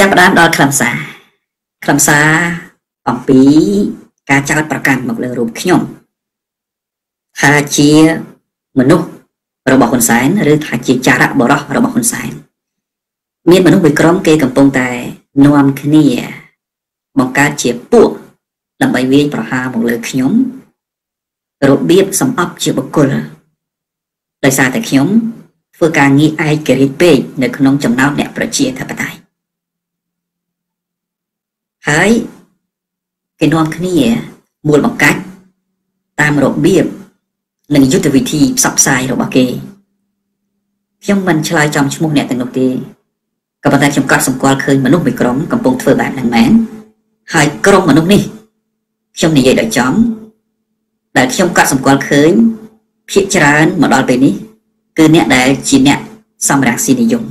ចាប់ផ្ដើមដល់ខ្លឹមសារខ្លឹមសារអំពីការចោទប្រកាន់មកលើរូបខ្ញុំថាជាមនុស្សរបស់ហ៊ុនសែនឬថាជាចារៈបរោះរបស់ហ៊ុនសែនមានមនុស្សមួយក្រុមគេកំពុងតែនាំគ្នា បង្កើតជាពួកដើម្បីវាយប្រហារមកលើខ្ញុំរបៀបសម្អប់ជាបុគ្គលដោយសារតែខ្ញុំធ្វើការងារឯករាជ្យពេកនៅក្នុងចំណោមអ្នកប្រជាធិបតេយ្យ ហើយគេនាំគ្នាមូលបង្កាច់តាមរបៀបនិងយុទ្ធវិធីផ្សព្វផ្សាយរបស់គេខ្ញុំមិនឆ្លើយចំឈ្មោះអ្នកទាំងនោះទេក៏ប៉ុន្តែខ្ញុំកត់សម្គាល់ឃើញមនុស្សមួយក្រុមកំពុងធ្វើបែបហ្នឹងមែនហើយក្រុមមនុស្សនេះខ្ញុំនិយាយដោយចំដែលខ្ញុំកត់សម្គាល់ឃើញភាកច្រើនមកដល់ពេលនេះ គឺអ្នកដែលជាអ្នកសម្រាប់ស៊ីនិយម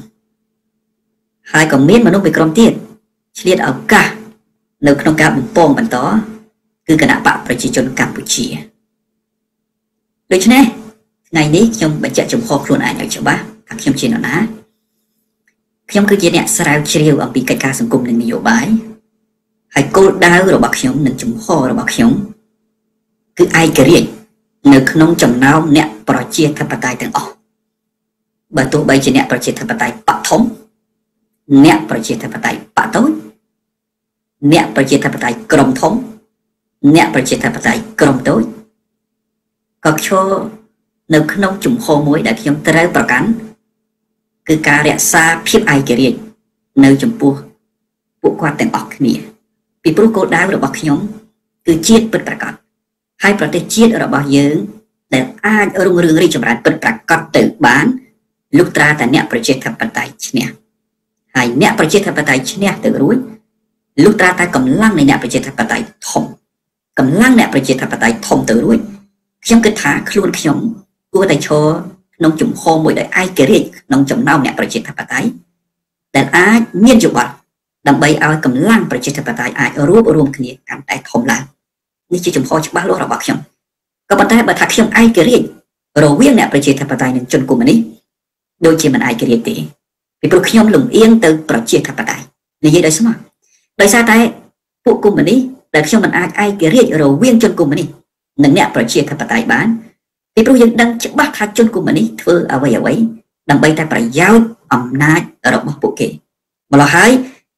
ហើយក៏មានមនុស្សមួយក្រុមទៀតឆ្លៀតឱកាស នៅក្នុងការបំពងបន្តគឺគណៈបកប្រជាជនកម្ពុជាដូច្នេះថ្ងៃនេះខ្ញុំបញ្ជាក់ចំហខ្លួនឯងឲ្យច្បាស់ថាខ្ញុំជានរណាខ្ញុំគឺជាអ្នកស្រាវជ្រាវអំពីកិច្ចការសង្គមនិងនយោបាយហើយគោលដៅរបស់ខ្ញុំនិងចំហរបស់ខ្ញុំគឺឯករាជ្យនៅក្នុងចំណោមអ្នកប្រជាធិបតេយ្យទាំងអស់បើទោះបីជាអ្នកប្រជាធិបតេយ្យបឋមអ្នកប្រជាធិបតេយ្យបតូច អ្នកប្រជាធិបតេយ្យក្រមធំ អ្នកប្រជាធិបតេយ្យក្រមតូចក៏ឈរនៅក្នុងជំហរមួយដែលខ្ញុំត្រូវប្រកាន់គឺការរក្សាភាពឯករាជ្យនៅចំពោះពួកគាត់ទាំងអស់គ្នា ពីព្រោះគោលដៅរបស់ខ្ញុំ គឺជាតិពិតប្រាកដហើយប្រទេសជាតិរបស់យើងដែលអាចរុងរឿងរីកចម្រើនពិតប្រាកដទៅបានលុះត្រាតែអ្នកប្រជាធិបតេយ្យឈ្នះហើយអ្នកប្រជាធិបតេយ្យឈ្នះទៅរួច លុះត្រាតែកម្លាំងនៃអ្នកប្រជាធិបតេយ្យធំកម្លាំងអ្នកប្រជាធិបតេយ្យធំទៅរួចខ្ញុំគិតថាខ្លួនខ្ញុំគួរតែឈរក្នុងជំហរមួយដោយឯករាជ្យក្នុងចំណោមអ្នកប្រជាធិបតេយ្យដែលអាចមានយោបល់ដើម្បីឲ្យកម្លាំងប្រជាធិបតេយ្យអាចរួបរวมគ្នាកាន់តែធំឡើងនេះជាជំហរច្បាស់លាស់របស់ខ្ញុំក៏ប៉ុន្តែបើថាខ្ញុំឯករាជ្យរវាងអ្នកប្រជាធិបតេយ្យនិងជនកុម្មុយនីសដូចជាមិនឯករាជ្យទេពីព្រោះខ្ញុំលំអៀងទៅប្រជាធិបតេយ្យនិយាយដោយស្មោះ ដោយសារតែពួកកុម្មុយនីសដែលខ្ញុំមិនអាចឯករាជ្យរវាងជនកុម្មុយនីសនិងអ្នកប្រជាធិបតេយ្យបានពីព្រោះយើងដឹងច្បាស់ថាជនកុម្មុយនីសធ្វើអ្វីអ្វីដើម្បីតែប្រយោជន៍អំណាចរបស់ពួកគេម្ល៉េះហើយ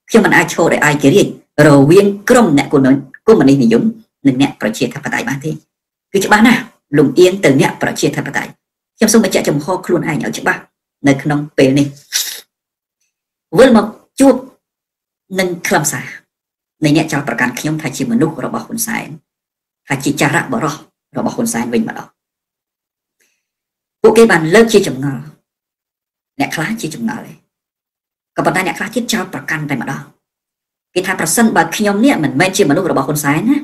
ខ្ញុំមិនអាចឈរដោយឯករាជ្យរវាងក្រុមអ្នកកុម្មុយនីសនិយមនិងអ្នកប្រជាធិបតេយ្យបានទេគឺច្បាស់ណាស់លំអៀងទៅអ្នកប្រជាធិបតេយ្យខ្ញុំសូមបញ្ជាក់ចំហខ្លួនឯងឲ្យច្បាស់នៅក្នុងពេលនេះវិលមកជួប នឹងខ្លឹមសារនៃអ្នកចោទប្រកាន់ខ្ញុំថាជាមនុស្សរបស់ហ៊ុនសែនថាជាចារៈបរោះរបស់ហ៊ុនសែនវិញម្ដងពួកគេបានលើកជាចម្ងល់អ្នកខ្លះជាចម្ងល់ឯងក៏ប៉ុន្តែអ្នកខ្លះទៀតចោទប្រកាន់តែម្ដងគេថាប្រសិនបើខ្ញុំនេះមិនមែនជាមនុស្សរបស់ហ៊ុនសែនណា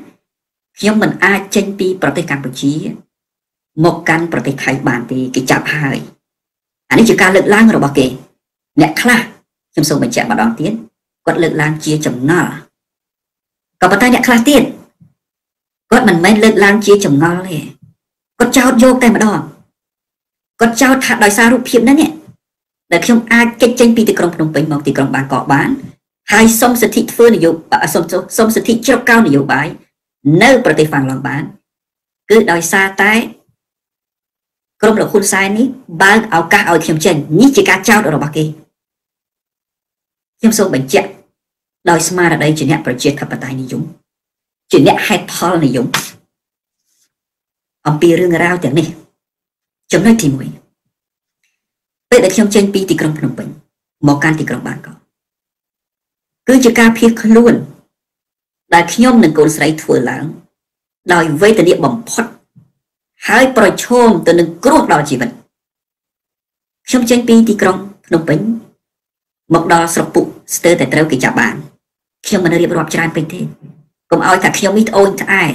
ខ្ញុំមិនអាចចេញពីប្រទេសកម្ពុជាមកកាន់ប្រទេសថៃបានទេគេចាប់ហើយអានេះជាការលើកឡើងរបស់គេ អ្នកខ្លះខ្ញុំសូមបញ្ជាក់ម្ដងទៀត គាត់លើកឡើងជាចំណល់ក៏ប៉ុន្តែអ្នកខ្លះទៀតគាត់មិនមែនលើកឡើងជាចម្ងល់ទេគាត់ចោទយកតែម្ដងគាត់ចោទថាដោយសាររូបភាពហ្នឹងដែលខ្ញុំអាចគេចចេញពីទីក្រុងភ្នំពេញមកទីក្រុងបាងកកបានហើយសុំសិទ្ធិធ្វើនយោបាយសុំសុំសិទ្ធិជ្រកកោននយោបាយនៅប្រទេសហ្វាំងឡង់បាន គឺដោយសារតែក្រុមលោកហ៊ុនសែននេះបើកឱកាសឲ្យខ្ញុំចេញនេះជាការចោទរបស់គេខ្ញុំសូមបញ្ជាក់ ដោយស្មារតីជាអ្នកប្រជាធិបតេយ្យនិយមជាអ្នកហេតុផលនិយមអំពីរឿងរ៉ាវទាំងនេះចំណុចទី1ពេលដែលខ្ញុំចេញពីទីក្រុងភ្នំពេញមកកាន់ទីក្រុងបាងកកគឺជាការភៀសខ្លួន ដែលខ្ញុំនិងកូនស្រីធ្វើឡើង ដោយវេទនាបំផុតហើយប្រឈមទៅនឹងគ្រោះដល់ជីវិតខ្ញុំចេញពីទីក្រុងភ្នំពេញ មកដល់ស្រុកពុកស្ទើរតែត្រូវគេចាប់បានខ្ញុំមិនរៀបរាប់ច្រើនពេកទេកុំឲ្យថាខ្ញុំនេះត្អូញត្អែ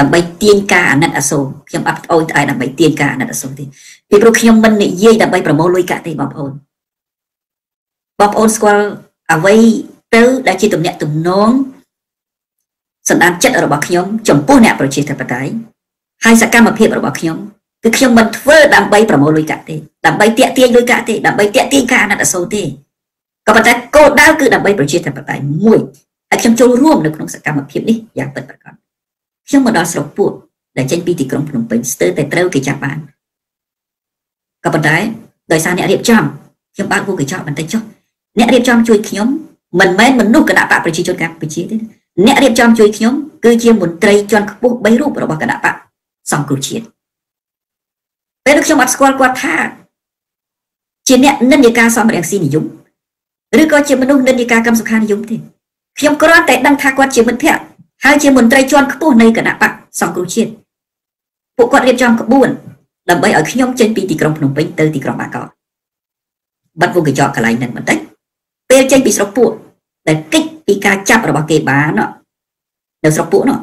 ដើម្បីទាញការអាណិតអាសូរខ្ញុំអត់ត្អូញត្អែដើម្បីទាញការអាណិតអាសូរទេពីព្រោះខ្ញុំមិននិយាយដើម្បីប្រមូលលុយកាក់ទេបងប្អូនបងប្អូនស្គាល់អ្វីទៅដែលជាទំនាក់ទំនងសន្តានចិត្តរបស់ខ្ញុំចំពោះអ្នកប្រជាធិបតេយ្យហើយសកម្មភាពរបស់ខ្ញុំគឺខ្ញុំមិនធ្វើដើម្បីប្រមូលលុយកាក់ទេដើម្បីតាក់ទាញលុយកាក់ទេដើម្បីតាក់ទាញការអាណិតអាសូរទេ ក៏ប៉ុន្តែគោលដៅគឺដើម្បីប្រជាធិបតេយ្យមួយហើយខ្ញុំចូលរួមនៅក្នុងសកម្មភាពនេះយ៉ាងពិតប្រាកដខ្ញុំមកដល់ស្រុកពួកដែលចេញពីទីក្រុងភ្នំពេញស្ទើរតែត្រូវគេចាប់បានក៏ប៉ុន្តែដោយសារអ្នករៀបចំខ្ញុំបើកមុខកញ្ចក់បន្តិចចុះអ្នករៀបចំជួយខ្ញុំមិនមែនមនុស្សគណៈបកប្រជាជនកម្ពុជាទេអ្នករៀបចំជួយខ្ញុំគឺជាមន្ត្រីជាន់ខ្ពស់3រូបរបស់គណៈបកសង្គ្រោះជាតិពេលខ្ញុំអត់ស្គាល់គាត់ថាជាអ្នកនិន្នាការសមរង្ស៊ីនិយម ឬក៏ជាមនុស្សនិន្នាការកម្មសុខានិយមទេខ្ញុំគ្រាន់តែដឹងថាគាត់ជាមិត្តភក្តិហើយជាមន្ត្រីជាន់ខ្ពស់នៃគណៈបកសង្គ្រោះជាតិពួកគាត់រៀបចំក្បួនដើម្បីឲ្យខ្ញុំចេញពីទីក្រុងភ្នំពេញទៅទីក្រុងបាកោបិទវងកញ្ចក់កន្លែងហ្នឹងបន្តិចពេលចេញពីស្រុកពួកដែលកិច្ចពីការចាប់របស់គេបាននៅស្រុកពួកនោះ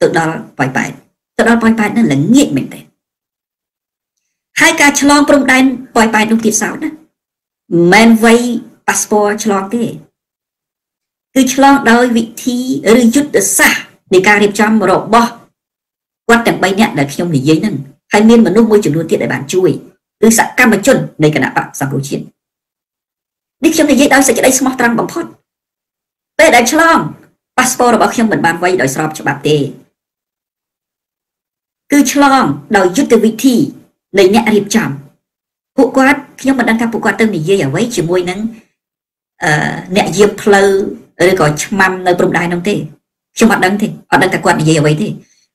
ទៅដល់ប៉ោយប៉ែតទៅដល់ប៉ោយប៉ែតហ្នឹងល្ងាចមែនទេហើយការឆ្លងព្រំដែនប៉ោយប៉ែតនោះទៀតសោតណា មិនវ័យប៉ាសពតឆ្លងទេគឺឆ្លងដោយវិធីឬយុទ្ធសាស្ត្រនៃការរៀបចំរបស់គាត់ទាំង3នាក់ដែលខ្ញុំនិយាយហ្នឹងហើយមានមនុស្សមួយចំនួនទៀតដែលបានជួយគឺសកម្មជននៃគណៈបកសង្គ្រោះជាតិនេះខ្ញុំនិយាយដោយសេចក្តីស្មោះត្រង់បំផុតពេលដែលឆ្លងប៉ាសពតរបស់ខ្ញុំមិនបានវៃដោយស្របច្បាប់ទេគឺឆ្លងដោយយុទ្ធវិធីនៃអ្នករៀបចំ ពួកគាត់ខ្ញុំមិនដឹងថាពួកគាត់ទៅនិយាយអ្វីជាមួយនឹងអឺអ្នកយាមផ្លូវឬក៏ឆ្មាំនៅព្រំដែននោះទេខ្ញុំអត់ដឹងទេអត់ដឹងថាគាត់និយាយអ្វីទេ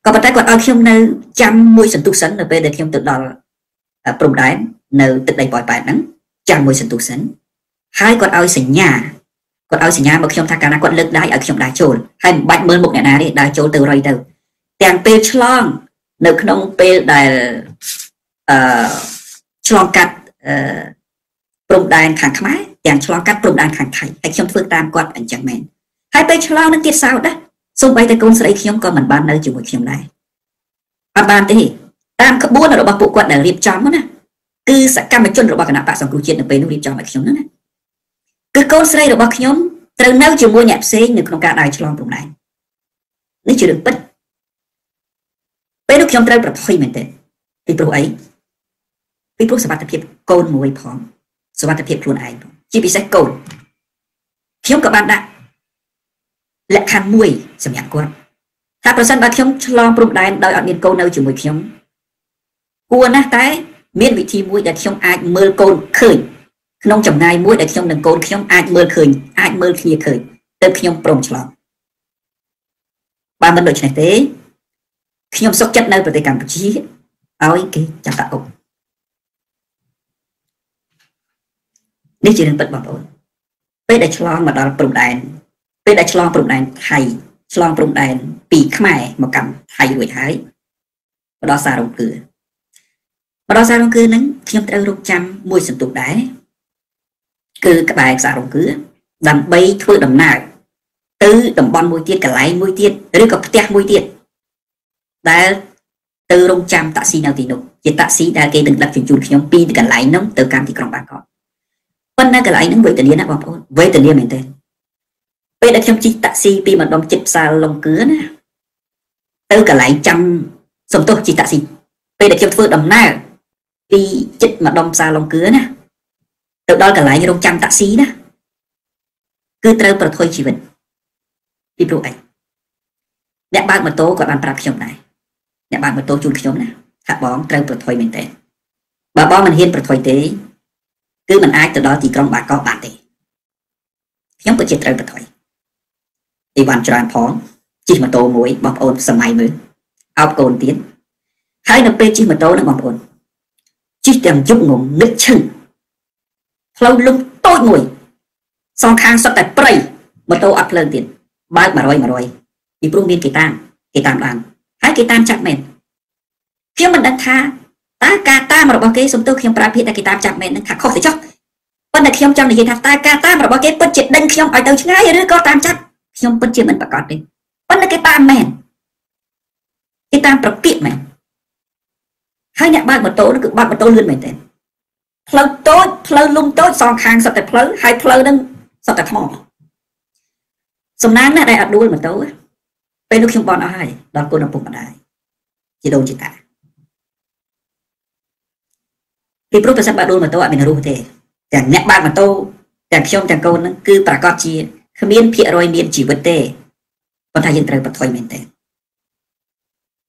ក៏ប៉ុន្តែគាត់ឲ្យខ្ញុំនៅចាំមួយសន្ទុះសិននៅពេលដែលខ្ញុំទៅដល់ព្រំដែននៅទឹកដីប៉ោយប៉ែតហ្នឹងចាំមួយសន្ទុះសិនហើយគាត់ឲ្យសញ្ញាគាត់ឲ្យសញ្ញាមកខ្ញុំថាកាលណាគាត់លើកដៃឲ្យខ្ញុំដើរចូលហើយមិនបាច់មើលមុខអ្នកណាទេដើរចូលទៅរយទៅទាំងពេលឆ្លងនៅក្នុងពេលដែលអឺ ឆ្លងកាត់អឺព្រំដែនខាងខ្មែរទាំងឆ្លងកាត់ព្រំដែនខាងថៃហើយខ្ញុំធ្វើតាមគាត់អញ្ចឹងមែនហើយពេលឆ្លងនឹងទៀតសោតណាសូម្បីតែកូនស្រីខ្ញុំក៏មិនបាននៅជាមួយខ្ញុំដែរអត់បានទេតាមក្បួនរបស់ពួកគាត់ដែលរៀបចំណាគឺសកម្មជនរបស់គណៈបកសង្គ្រោះជាតិនៅពេលនោះរៀបចំឲ្យខ្ញុំណាគឺកូនស្រីរបស់ខ្ញុំត្រូវនៅជាមួយអ្នកផ្សេងនៅក្នុងការដើរឆ្លងព្រំដែននេះជារឿងពិតពេលនោះខ្ញុំត្រូវប្រថុយមែនទេពីព្រោះអី ពីព្រោះសមត្ថភាពកូនមួយផងសមត្ថភាពខ្លួនឯងផងជាពិសេសកូនខ្ញុំក៏បានដាក់លក្ខខណ្ឌមួយសម្រាប់គាត់ថាប្រសិនបើខ្ញុំឆ្លងព្រំដែនដោយអត់មានកូននៅជាមួយខ្ញុំគួរណាស់តែមានវិធីមួយដែលខ្ញុំអាចមើលកូនឃើញក្នុងចម្ងាយមួយដែលខ្ញុំនិងកូនខ្ញុំអាចមើលឃើញអាចមើលគ្នាឃើញទៅខ្ញុំព្រមឆ្លងបើមិនដូច្នេះទេខ្ញុំសុខចិត្តនៅប្រទេសកម្ពុជាឲ្យគេចាប់ដាក់អុក នេះជារឿងពិតបងប្អូនពេលដែលឆ្លងមកដល់ព្រំដែនពេលដែលឆ្លងព្រំដែនថៃឆ្លងព្រំដែនពីខ្មែរមកកាន់ថៃរួចហើយមកដល់សាររងគឺមកដល់សាររងគឺហ្នឹងខ្ញុំត្រូវរកចាំមួយសន្ទុះដែរគឺក្បែរសាររងគឺដើម្បីធ្វើដំណើរទៅតំបន់មួយទៀតកន្លែងមួយទៀតឬក៏ផ្ទះមួយទៀតដែលទៅរងចាំតាក់ស៊ីនៅទីនោះជាតាក់ស៊ីដែលគេនឹងដឹកជញ្ជូនខ្ញុំពីកន្លែងនោះទៅកាន់ទីក្រុងបាងកក ប៉ុន្តែកន្លែងហ្នឹងវេទនាណាបងប្អូនវេទនាមែនទេពេលដែលខ្ញុំជិះតាក់ស៊ីពីម្ដុំចិត្តផ្សារលំគឿណាទៅកន្លែងចាំសំទោសជិះតាក់ស៊ីពេលដែលខ្ញុំធ្វើដំណើរពីចិត្តម្ដុំផ្សារលំគឿណាទៅដល់កន្លែងរងចាំតាក់ស៊ីណាគឺត្រូវប្រថុយជីវិតពីព្រោះអីអ្នកបើកម៉ូតូគាត់បានប្រាប់ខ្ញុំដែរអ្នកបើកម៉ូតូជូនខ្ញុំណាថាបងត្រូវប្រថុយមែនតើបើបងមិនហ៊ានប្រថុយទេ គឺមិនអាចទៅដល់ទីក្រុងបាកកបានទេខ្ញុំពិតជាត្រូវប្រថុយអីវ៉ាន់ច្រើនផងជិះម៉ូតូមួយបងប្អូនសម័យមើលអោបកូនទៀតហើយនៅពេលជិះម៉ូតូហ្នឹងបងប្អូនជិះទាំងយប់ងងនឹកឈឹងផ្លូវលំតូចមួយសងខាងសុទ្ធតែព្រៃម៉ូតូអត់ភ្លើងទៀតបើក100 100ពីព្រោះមានគេតាមគេតាមបានហើយគេតាមចាប់មែនខ្ញុំមិនដឹងថា តើការតាមរបស់គេសំទោសខ្ញុំប្រើពាក្យតែគេតាមចាប់មែននឹងថាខុសទៅចុះប៉ុន្តែខ្ញុំចង់និយាយថាតើការតាមរបស់គេពិតជាដេញខ្ញុំឲ្យទៅឆ្ងាយឬក៏តាមចាប់ខ្ញុំពិតជាមិនប្រកាសទេប៉ុន្តែគេតាមមែនគេតាមប្រពាកមែនហើយអ្នកបើកម៉ូតូគឺបើកម៉ូតូលឿនមែនទេផ្លូវតូចផ្លូវលំតូចសងខាងសុទ្ធតែផ្លូវហើយផ្លូវហ្នឹងសុទ្ធតែថ្មសំណាងណាស់ដែលអត់ដួលម៉ូតូពេលនោះខ្ញុំបន់អស់ហើយដល់គុណឪពុកម្ដាយជាដូនជាតា ពីព្រោះប្រសិនបើដួលម៉ូតូអត់មានរស់ទេទាំងអ្នកបើកម៉ូតូទាំងខ្ញុំទាំងកូនហ្នឹងគឺប្រកាសជាគ្មានភាគរយមានជីវិតទេប៉ុន្តែយើងត្រូវបថុយមែនទេ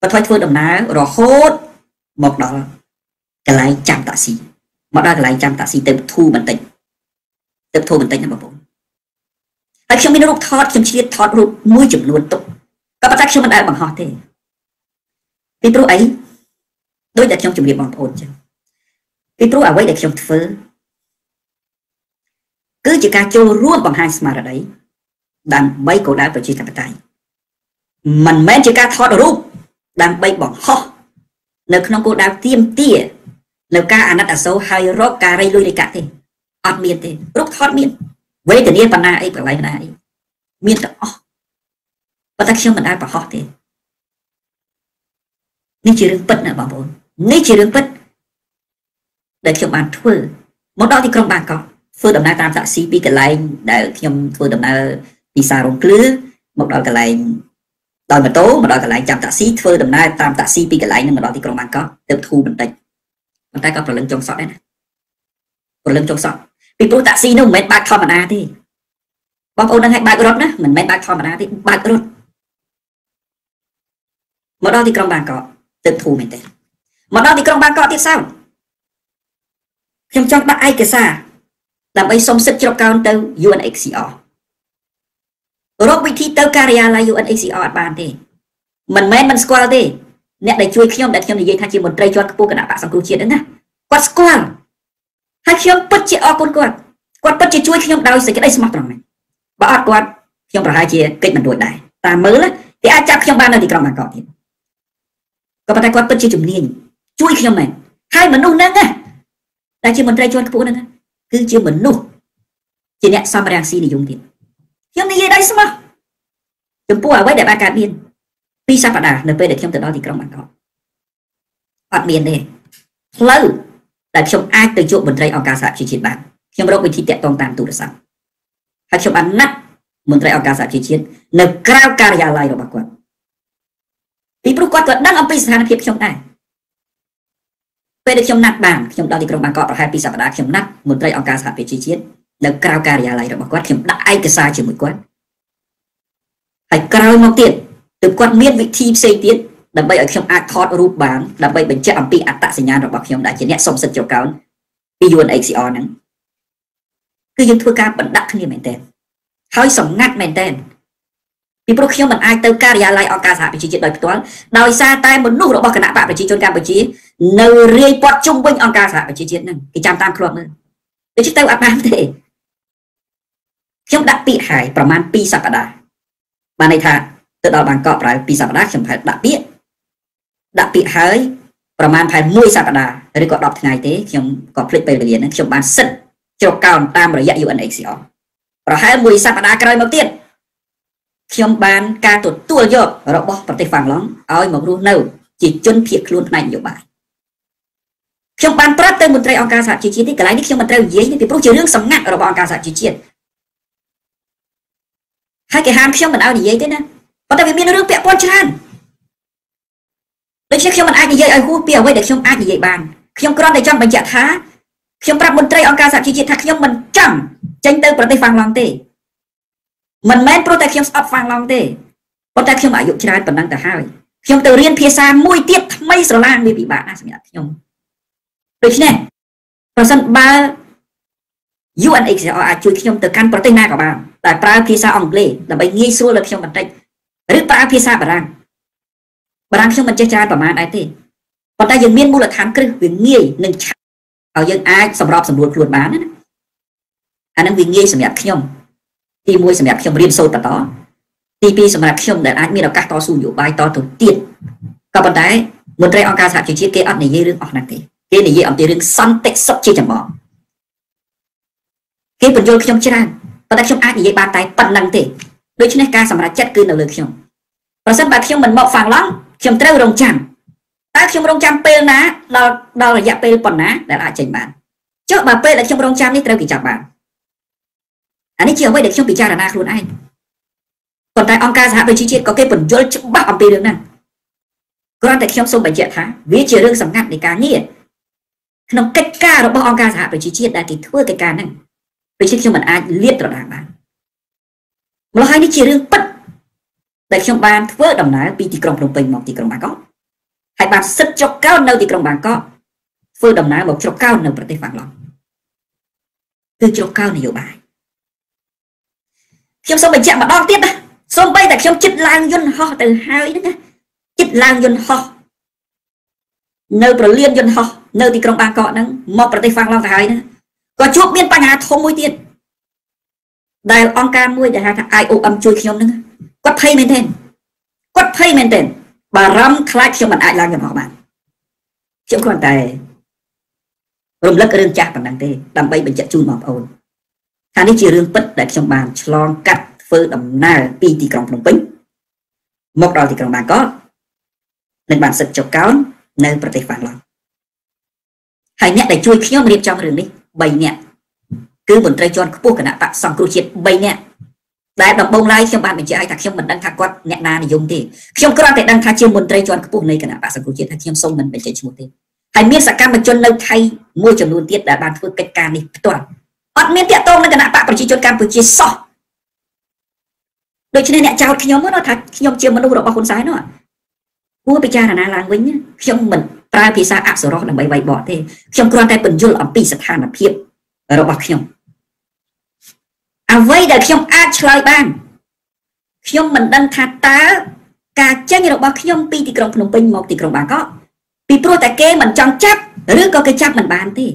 បថុយធ្វើដំណើររហូតមកដល់កន្លែងចាំតាស៊ីមកដល់កន្លែងចាំតាស៊ីទៅធូរបន្តិចទៅធូរបន្តិចណាបងប្អូនហើយខ្ញុំមានរូបថតខ្ញុំឆ្លៀតថតរូបមួយចំនួនទុកក៏ប៉ុន្តែខ្ញុំមិនដែលបង្ហោះទេពីព្រោះអីដោយតែខ្ញុំជម្រាបបងប្អូនចឹង ពីព្រោះអ្វីដែលខ្ញុំធ្វើគឺជាការចូលរួមបង្ហាញស្មារតីដើម្បីគោលដៅប្រជាធិបតេយ្យមិនមែនជាការថតរូបដើម្បីបង្ហោះនៅក្នុងគោលដៅទៀមទានៅការអាណិតអាសូរហើយរកការរៃលុយនៃកាក់ទេអត់មានទេរូបថតមានវេទនាបណ្ណាអីកន្លែងណាអីមានទាំងអស់ប៉ុន្តែខ្ញុំមិនដែលបង្ហោះទេនេះជារឿងពិតណាបងប្អូននេះជារឿងពិត ដែលខ្ញុំបានធ្វើមកដល់ទីក្រុងបាងកកធ្វើដំណើរតាមតាក់ស៊ីពីកន្លែងដែលខ្ញុំធ្វើដំណើរពីសារងគ្លឺមកដល់កន្លែងដោយម៉ូតូមកដល់កន្លែងចាំតាក់ស៊ីធ្វើដំណើរតាមតាក់ស៊ីពីកន្លែងហ្នឹងមកដល់ទីក្រុងបាងកកទៅធូរបន្តិចប៉ុន្តែក៏ប្រលឹងចុងសក់ដែរណាប្រលឹងចុងសក់ពីព្រោះតាក់ស៊ីនោះមិនមែនបើកធម្មតាទេបងប្អូននឹងឲ្យបើករត់ណាមិនមែនបើកធម្មតាទេបើករត់មកដល់ទីក្រុងបាងកកទៅធូរមែនទេមកដល់ទីក្រុងបាងកកទៀតសោត ខ្ញុំចង់ដាក់ឯកសារដើម្បីសុំសិទ្ធិជ្រកកោនទៅ UNHCR រកវិធីទៅការិយាល័យ UNHCR អត់បានទេមិនមែនមិនស្គាល់ទេអ្នកដែលជួយខ្ញុំដែលខ្ញុំនិយាយថាជាមន្ត្រីជាន់ខ្ពស់គណៈបកសង្គ្រោះជាតិហ្នឹងណាគាត់ស្គាល់ហើយខ្ញុំពិតជាអរគុណគាត់គាត់ពិតជាជួយខ្ញុំដោយសេចក្តីស្មោះត្រង់នេះបើអត់គាត់ខ្ញុំប្រហែលជាកិច្ចមិនរួចដែរតាមមើលគេអាចចាប់ខ្ញុំបាននៅទីក្រុងបាងកកទៀតក៏ប៉ុន្តែគាត់ពិតជាជំនាញជួយខ្ញុំមែនហើយមនុស្សហ្នឹងណា ដែលជាមន្ត្រីជាន់ខ្ពស់ហ្នឹងគឺជាមនុស្សជាអ្នកសំរាំងស៊ីនិយមទៀតខ្ញុំនិយាយដោយស្មោះចំពោះអ្វីដែលបានកើតមានពីសប្តាហ៍នៅពេលដែលខ្ញុំទៅដល់ទីក្រុងបាងកកអត់មានទេផ្លូវដែលខ្ញុំអាចទៅជួបមន្ត្រីអង្គការសហជីវជាតិបានខ្ញុំរកវិធីតាក់ទងតាមទូរស័ព្ទហើយខ្ញុំបានណាត់មន្ត្រីអង្គការសហជីវជាតិនៅក្រៅការិយាល័យរបស់គាត់ពីព្រោះគាត់ក៏ដឹងអំពីស្ថានភាពខ្ញុំដែរ ពេលដែលខ្ញុំណាត់បានខ្ញុំដល់ទីក្រុងបាងកកប្រហែល2សប្តាហ៍ខ្ញុំណាត់មន្ត្រីអង្គការសហប្រជាជាតិនៅក្រៅការិយាល័យរបស់គាត់ខ្ញុំដាក់ឯកសារជាមួយគាត់ហើយក្រោយមកទៀតទើបគាត់មានវិធីផ្សេងទៀតដើម្បីឲ្យខ្ញុំអាចថតរូបបានដើម្បីបញ្ជាក់អំពីអត្តសញ្ញាណរបស់ខ្ញុំដែលជាអ្នកសុំសិទ្ធិចុះកោនពី UNHCR ហ្នឹងគឺយើងធ្វើការបណ្ដាក់គ្នាមែនតើហើយសម្ងាត់មែនតើ ពីព្រោះខ្ញុំមិនអាចទៅការិយាល័យអង្គការសហប្រជាជាតិដោយផ្ទាល់ដោយសារតែមនុស្សរបស់គណៈបកប្រជាជនកម្ពុជានៅរាយព័ទ្ធជុំវិញអង្គការសហប្រជាជាតិហ្នឹងគេចាំតាមខ្លួនមើលដូច្នេះទៅអត់បានទេខ្ញុំដាក់ពាក្យហើយប្រហែល2សប្តាហ៍បានន័យថាទៅដល់បាងកកប្រហែល2សប្តាហ៍ខ្ញុំផែដាក់ពាក្យដាក់ពាក្យហើយប្រហែលផែ1សប្តាហ៍ឬក៏10ថ្ងៃទេខ្ញុំក៏ភ្លេចពេលវេលាហ្នឹងខ្ញុំបានសិទ្ធជ្រកកោនតាមរយៈ UNHCR ប្រហែល1សប្តាហ៍ក្រោយមកទៀត ខ្ញុំបានការទទួលយករបស់ប្រទេសហ្វាំងឡង់ឲ្យមករស់នៅជាជនភៀសខ្លួនផ្នែកនយោបាយខ្ញុំបានប្រាប់ទៅមន្ត្រីអង្គការសហជីវជាតិនេះកន្លែងនេះខ្ញុំមិនត្រូវនិយាយទេពីព្រោះជារឿងសម្ងាត់របស់អង្គការសហជីវជាតិហើយគេហាមខ្ញុំមិនឲ្យនិយាយទេណាប៉ុន្តែវាមានរឿងពាក់ព័ន្ធច្រើនដូច្នេះខ្ញុំមិនអាចនិយាយឲ្យហួសពីអ្វីដែលខ្ញុំអាចនិយាយបានខ្ញុំគ្រាន់តែចង់បញ្ជាក់ថាខ្ញុំប្រាប់មន្ត្រីអង្គការសហជីវជាតិថាខ្ញុំមិនចង់ចេញទៅប្រទេសហ្វាំងឡង់ទេ មិនមែនព្រោះតែខ្ញុំស្អប់ហ្វាំងឡង់ទេប៉ុន្តែខ្ញុំអាយុច្រើនប៉ុណ្ណឹងទៅហើយខ្ញុំទៅរៀនភាសាមួយទៀតថ្មីស្រឡាងវាពិបាកណាស់សម្រាប់ខ្ញុំដូច្នេះប្រសិនបើ UNHCR អាចជួយខ្ញុំទៅកាន់ប្រទេសណាក៏បានតែប្រើភាសាអង់គ្លេសដើម្បីងាយស្រួលដល់ខ្ញុំបន្តិចឬប្រើភាសាបារាំងបារាំងខ្ញុំមិនចេះច្រើនប្រហែលដែរទេប៉ុន្តែយើងមានមូលដ្ឋានគ្រឹះវាងាយនឹងឆាប់ឲ្យយើងអាចសម្របសម្រួលខ្លួនបានណាអានឹងវាងាយសម្រាប់ខ្ញុំ ទី1សម្រាប់ខ្ញុំរៀនសូត្របន្តទី2សម្រាប់ខ្ញុំដែលអាចមានឱកាសតស៊ូនយោបាយតទៅទៀតក៏ប៉ុន្តែមន្ត្រីអង្គការសហជីវជាតិគេអត់និយាយរឿងអស់ហ្នឹងទេគេនិយាយអំពីរឿងសន្តិសុខជាចម្បងគេបញ្យល់ខ្ញុំច្រើនប៉ុន្តែខ្ញុំអាចនិយាយបានតែប៉ុណ្្នឹងទេដូច្នេះការសម្រេចចិត្តគឺនៅលើខ្ញុំប្រសិនបើខ្ញុំមិនមកហ្វាំងឡង់ខ្ញុំត្រូវរងចាំតើខ្ញុំរងចាំពេលណាដល់ដល់រយៈពេលប៉ុណ្ណាដែលអាចចេញបានចុះបើពេលដែលខ្ញុំរងចាំនេះត្រូវគេចាប់បាន អានេះជាអ្វីដែលខ្ញុំពិចារណាខ្លួនឯងប៉ុន្តែអង្គការសហប្រជាជាតិក៏គេបញ្យល់ច្បាស់អំពីរឿងហ្នឹងគ្រាន់តែខ្ញុំសូមបញ្ជាក់ថាវាជារឿងសម្ងាត់នៃការងារក្នុងកិច្ចការរបស់អង្គការសហប្រជាជាតិដែលគេធ្វើកិច្ចការហ្នឹងដូច្នេះខ្ញុំមិនអាចលាតត្រដាងបានម្ល៉េះហើយនេះជារឿងពិតដែលខ្ញុំបានធ្វើដំណើរពីទីក្រុងភ្នំពេញមកទីក្រុងបាងកកហើយបានសិទ្ធជ្រកកោននៅទីក្រុងបាងកកធ្វើដំណើរមកជ្រកកោននៅប្រទេសហ្វាំងឡង់គឺជ្រកកោននយោបាយ ខ្ញុំសូមបញ្ជាក់ម្ដងទៀតណាសូម្បីតែខ្ញុំចិត្តឡើងយន្តហោះទៅហើយហ្នឹងណាចិត្តឡើងយន្តហោះនៅប្រលានយន្តហោះនៅទីក្រុងបាងកកហ្នឹងមកប្រទេសហ្វាំងឡង់ទៅហើយណាក៏ជួបមានបញ្ហាធំមួយទៀតដែលអង្គការមួយដែលហៅថា IOM ជួយខ្ញុំហ្នឹងគាត់ភ័យមែនទែនគាត់ភ័យមែនទែនបារម្ភខ្លាចខ្ញុំមិនអាចឡើងយន្តហោះបានខ្ញុំគ្រាន់តែរំលឹករឿងចាស់ប៉ុណ្ណឹងទេដើម្បីបញ្ជាក់ជូនបងប្អូន ថានេះជារឿងពិតដែលខ្ញុំបានឆ្លងកាត់ធ្វើដំណើរពីទីក្រុងភ្នំពេញមកដល់ទីក្រុងបាងកកនិងបានសិទ្ធិចុកកោននៅប្រទេសហ្វាំងឡង់ហើយអ្នកដែលជួយខ្ញុំរៀបចំរឿងនេះ3នាក់គឺមន្ត្រីជាន់ខ្ពស់គណៈបកសង្គ្រោះជាតិ3នាក់ដែលដំបូងឡើយខ្ញុំបានបញ្ជាក់ឲ្យថាខ្ញុំមិនដឹងថាគាត់អ្នកណានិយមទេខ្ញុំគ្រាន់តែដឹងថាជាមន្ត្រីជាន់ខ្ពស់នៃគណៈបកសង្គ្រោះជាតិថាខ្ញុំសូមមិនបញ្ជាក់ឈ្មោះទេហើយមានសកម្មជននៅថៃមួយចំនួនទៀតដែលបានធ្វើកិច្ចការនេះផ្ទាល់ អត់មានតាក់ទងនឹងគណៈបកប្រជាជនកម្ពុជាសោះដូច្នេះអ្នកចោទខ្ញុំនោះថាខ្ញុំជាមនុស្សរបស់ហ៊ុនសែននោះគួរពិចារណាឡើងវិញខ្ញុំមិនប្រើភាសាអប្សរោះដើម្បីវាយបកទេខ្ញុំគ្រាន់តែបញ្យល់អំពីស្ថានភាពរបស់ខ្ញុំអ្វីដែលខ្ញុំអាចឆ្លើយបានខ្ញុំមិនដឹងថាតើការចេញរបស់ខ្ញុំពីទីក្រុងភ្នំពេញមកទីក្រុងបាងកកពីព្រោះតែគេមិនចង់ចាប់ឬក៏គេចាប់មិនបានទេ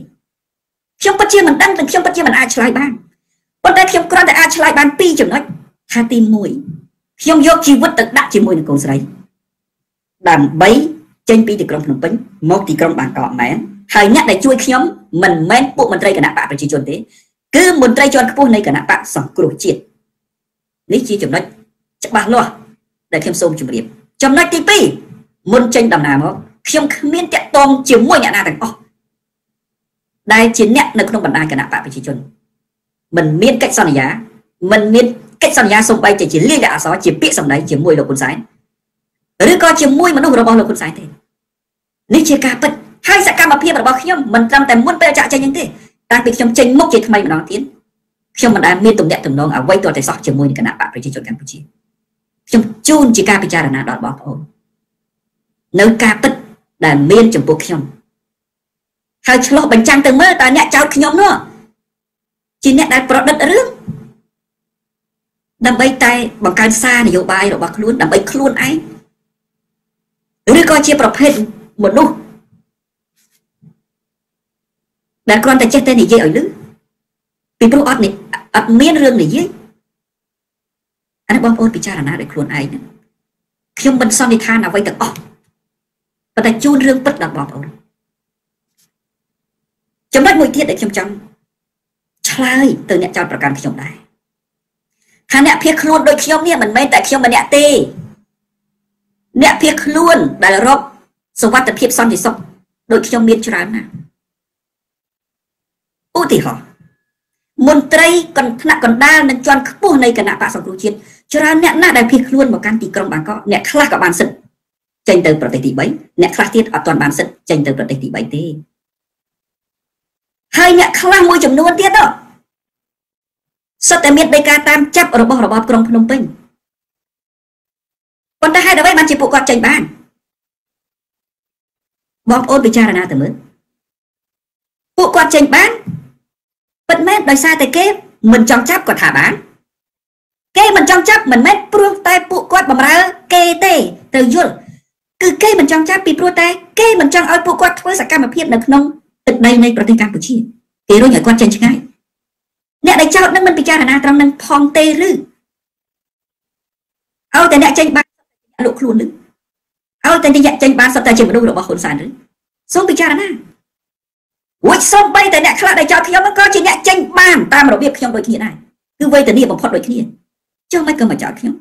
ខ្ញុំពិតជាមិនដឹងនិងខ្ញុំពិតជាមិនអាចឆ្លើយបានប៉ុន្តែខ្ញុំគ្រាន់តែអាចឆ្លើយបានពីរចំណុចថាទី1ខ្ញុំយកជីវិតទៅដាក់ជាមួយនឹងកូនស្រីដើម្បីចេញពីទីក្រុងភ្នំពេញមកទីក្រុងបាងកកមែនហើយអ្នកដែលជួយខ្ញុំមិនមែនពួកមន្ត្រីគណៈបកប្រជាជនទេគឺមន្ត្រីជាន់ខ្ពស់នៃគណៈបកសង្គ្រោះជាតិនេះជាចំណុចច្បាស់លាស់ដែលខ្ញុំសូមជម្រាបចំណុចទី2មុនចេញដំណើរមកខ្ញុំគ្មានតាក់ទងជាមួយអ្នកណាទាំងអស់ ដែលជាអ្នកនៅក្នុងបណ្ដាញគណៈបកប្រជាជនមិនមានកិច្ចសន្យាមិនមានកិច្ចសន្យាសំបីតែជាលាយលក្ខអសរជាពាក្យសម្ដីជាមួយលោកហ៊ុនសែនឬក៏ជាមួយមនុស្សរបស់លោកហ៊ុនសែនទេនេះជាការពិតហើយសកម្មភាពរបស់ខ្ញុំមិនត្រឹមតែមុនពេលចាក់ចេញហ្នឹងទេតាំងពីខ្ញុំចេញមុខជាថ្មីម្ដងទៀតខ្ញុំមិនដែលមានទំនាក់ទំនងអ្វីទាល់តែសោះជាមួយនឹងគណៈបកប្រជាជនកម្ពុជាខ្ញុំជូនជាការពិចារណាដល់បងប្អូននៅការពិតដែលមានចំពោះខ្ញុំ ហើយឆ្លោះបញ្ចាំងទៅមើលតើអ្នកចោតខ្ញុំនោះជាអ្នកដែលប្រឌិតរឿងដើម្បីតែបង្កើនសារនយោបាយរបស់ខ្លួនដើម្បីខ្លួនឯងឬក៏ជាប្រភេទមនុស្សដែលគ្រាន់តែចេះតែនិយាយឲ្យលឺពីព្រោះអត់អត់មានរឿងនិយាយអានេះបងប្អូនពិចារណាដោយខ្លួនឯងខ្ញុំមិនសន្និដ្ឋានអ្វីទាំងអស់ប៉ុន្តែជូនរឿងពិតដល់បងប្អូន ចំណុចមួយទៀតដែលខ្ញុំចង់ឆ្លើយទៅអ្នកចោតប្រកាន់ខ្ញុំដែរថាអ្នកភៀសខ្លួនដូចខ្ញុំនេះមិនមែនតែខ្ញុំម្នាក់ទេអ្នកភៀសខ្លួនដែលរកសវត្ថភាពសន្តិសុខដូចខ្ញុំមានច្រើនណាស់ឧទាហរណ៍មន្ត្រីកណ្ថ្នាក់កណ្ដាលនិងជាន់ខ្ពស់នៃគណៈបកសង្គ្រោះជាតិច្រើនអ្នកណាស់ដែលភៀសខ្លួនមកកាន់ទីក្រុងបាងកកអ្នកខ្លះក៏បានសិទ្ធចេញទៅប្រទេសទី3អ្នកខ្លះទៀតអត់ទាន់បានសិទ្ធចេញទៅប្រទេសទី3ទេ ហើយអ្នកខ្លះមួយចំនួនទៀតទៅសិតតែមានដីកាតាមចាប់របស់របបក្រុងភ្នំពេញប៉ុន្តែហេតុអ្វីបានជាពួកគាត់ចេញបានបងប្អូនពិចារណាទៅមើលពួកគាត់ចេញបានពិតមែនដោយសារតែគេមិនចង់ចាប់គាត់ថាបានគេមិនចង់ចាប់មិនមែនព្រោះតែពួកគាត់បំរើគេទេទៅយល់គឺគេមិនចង់ចាប់ពីព្រោះតែគេមិនចង់ឲ្យពួកគាត់ធ្វើសកម្មភាពនៅក្នុង ទឹកដីនៃប្រទេសកម្ពុជាគេរុញឲ្យគាត់ចេញឆ្ងាយអ្នកដែលចោតនឹងមិនពិចារណាត្រង់នឹងផងទេឬឲ្យតែអ្នកចេញបានលក់ខ្លួននឹងឲ្យតែអ្នកចេញបានសត្វតែជាមនុស្សរបស់ហ៊ុនសែនឬសូមពិចារណារួចសូម្បីតែអ្នកខ្លះដែលចោតខ្ញុំក៏ជាអ្នកចេញបានតាមរបៀបខ្ញុំដូចគ្នាដែរគឺវេទនាបំផុតដូចគ្នាចុះមិនក៏មកចោតខ្ញុំ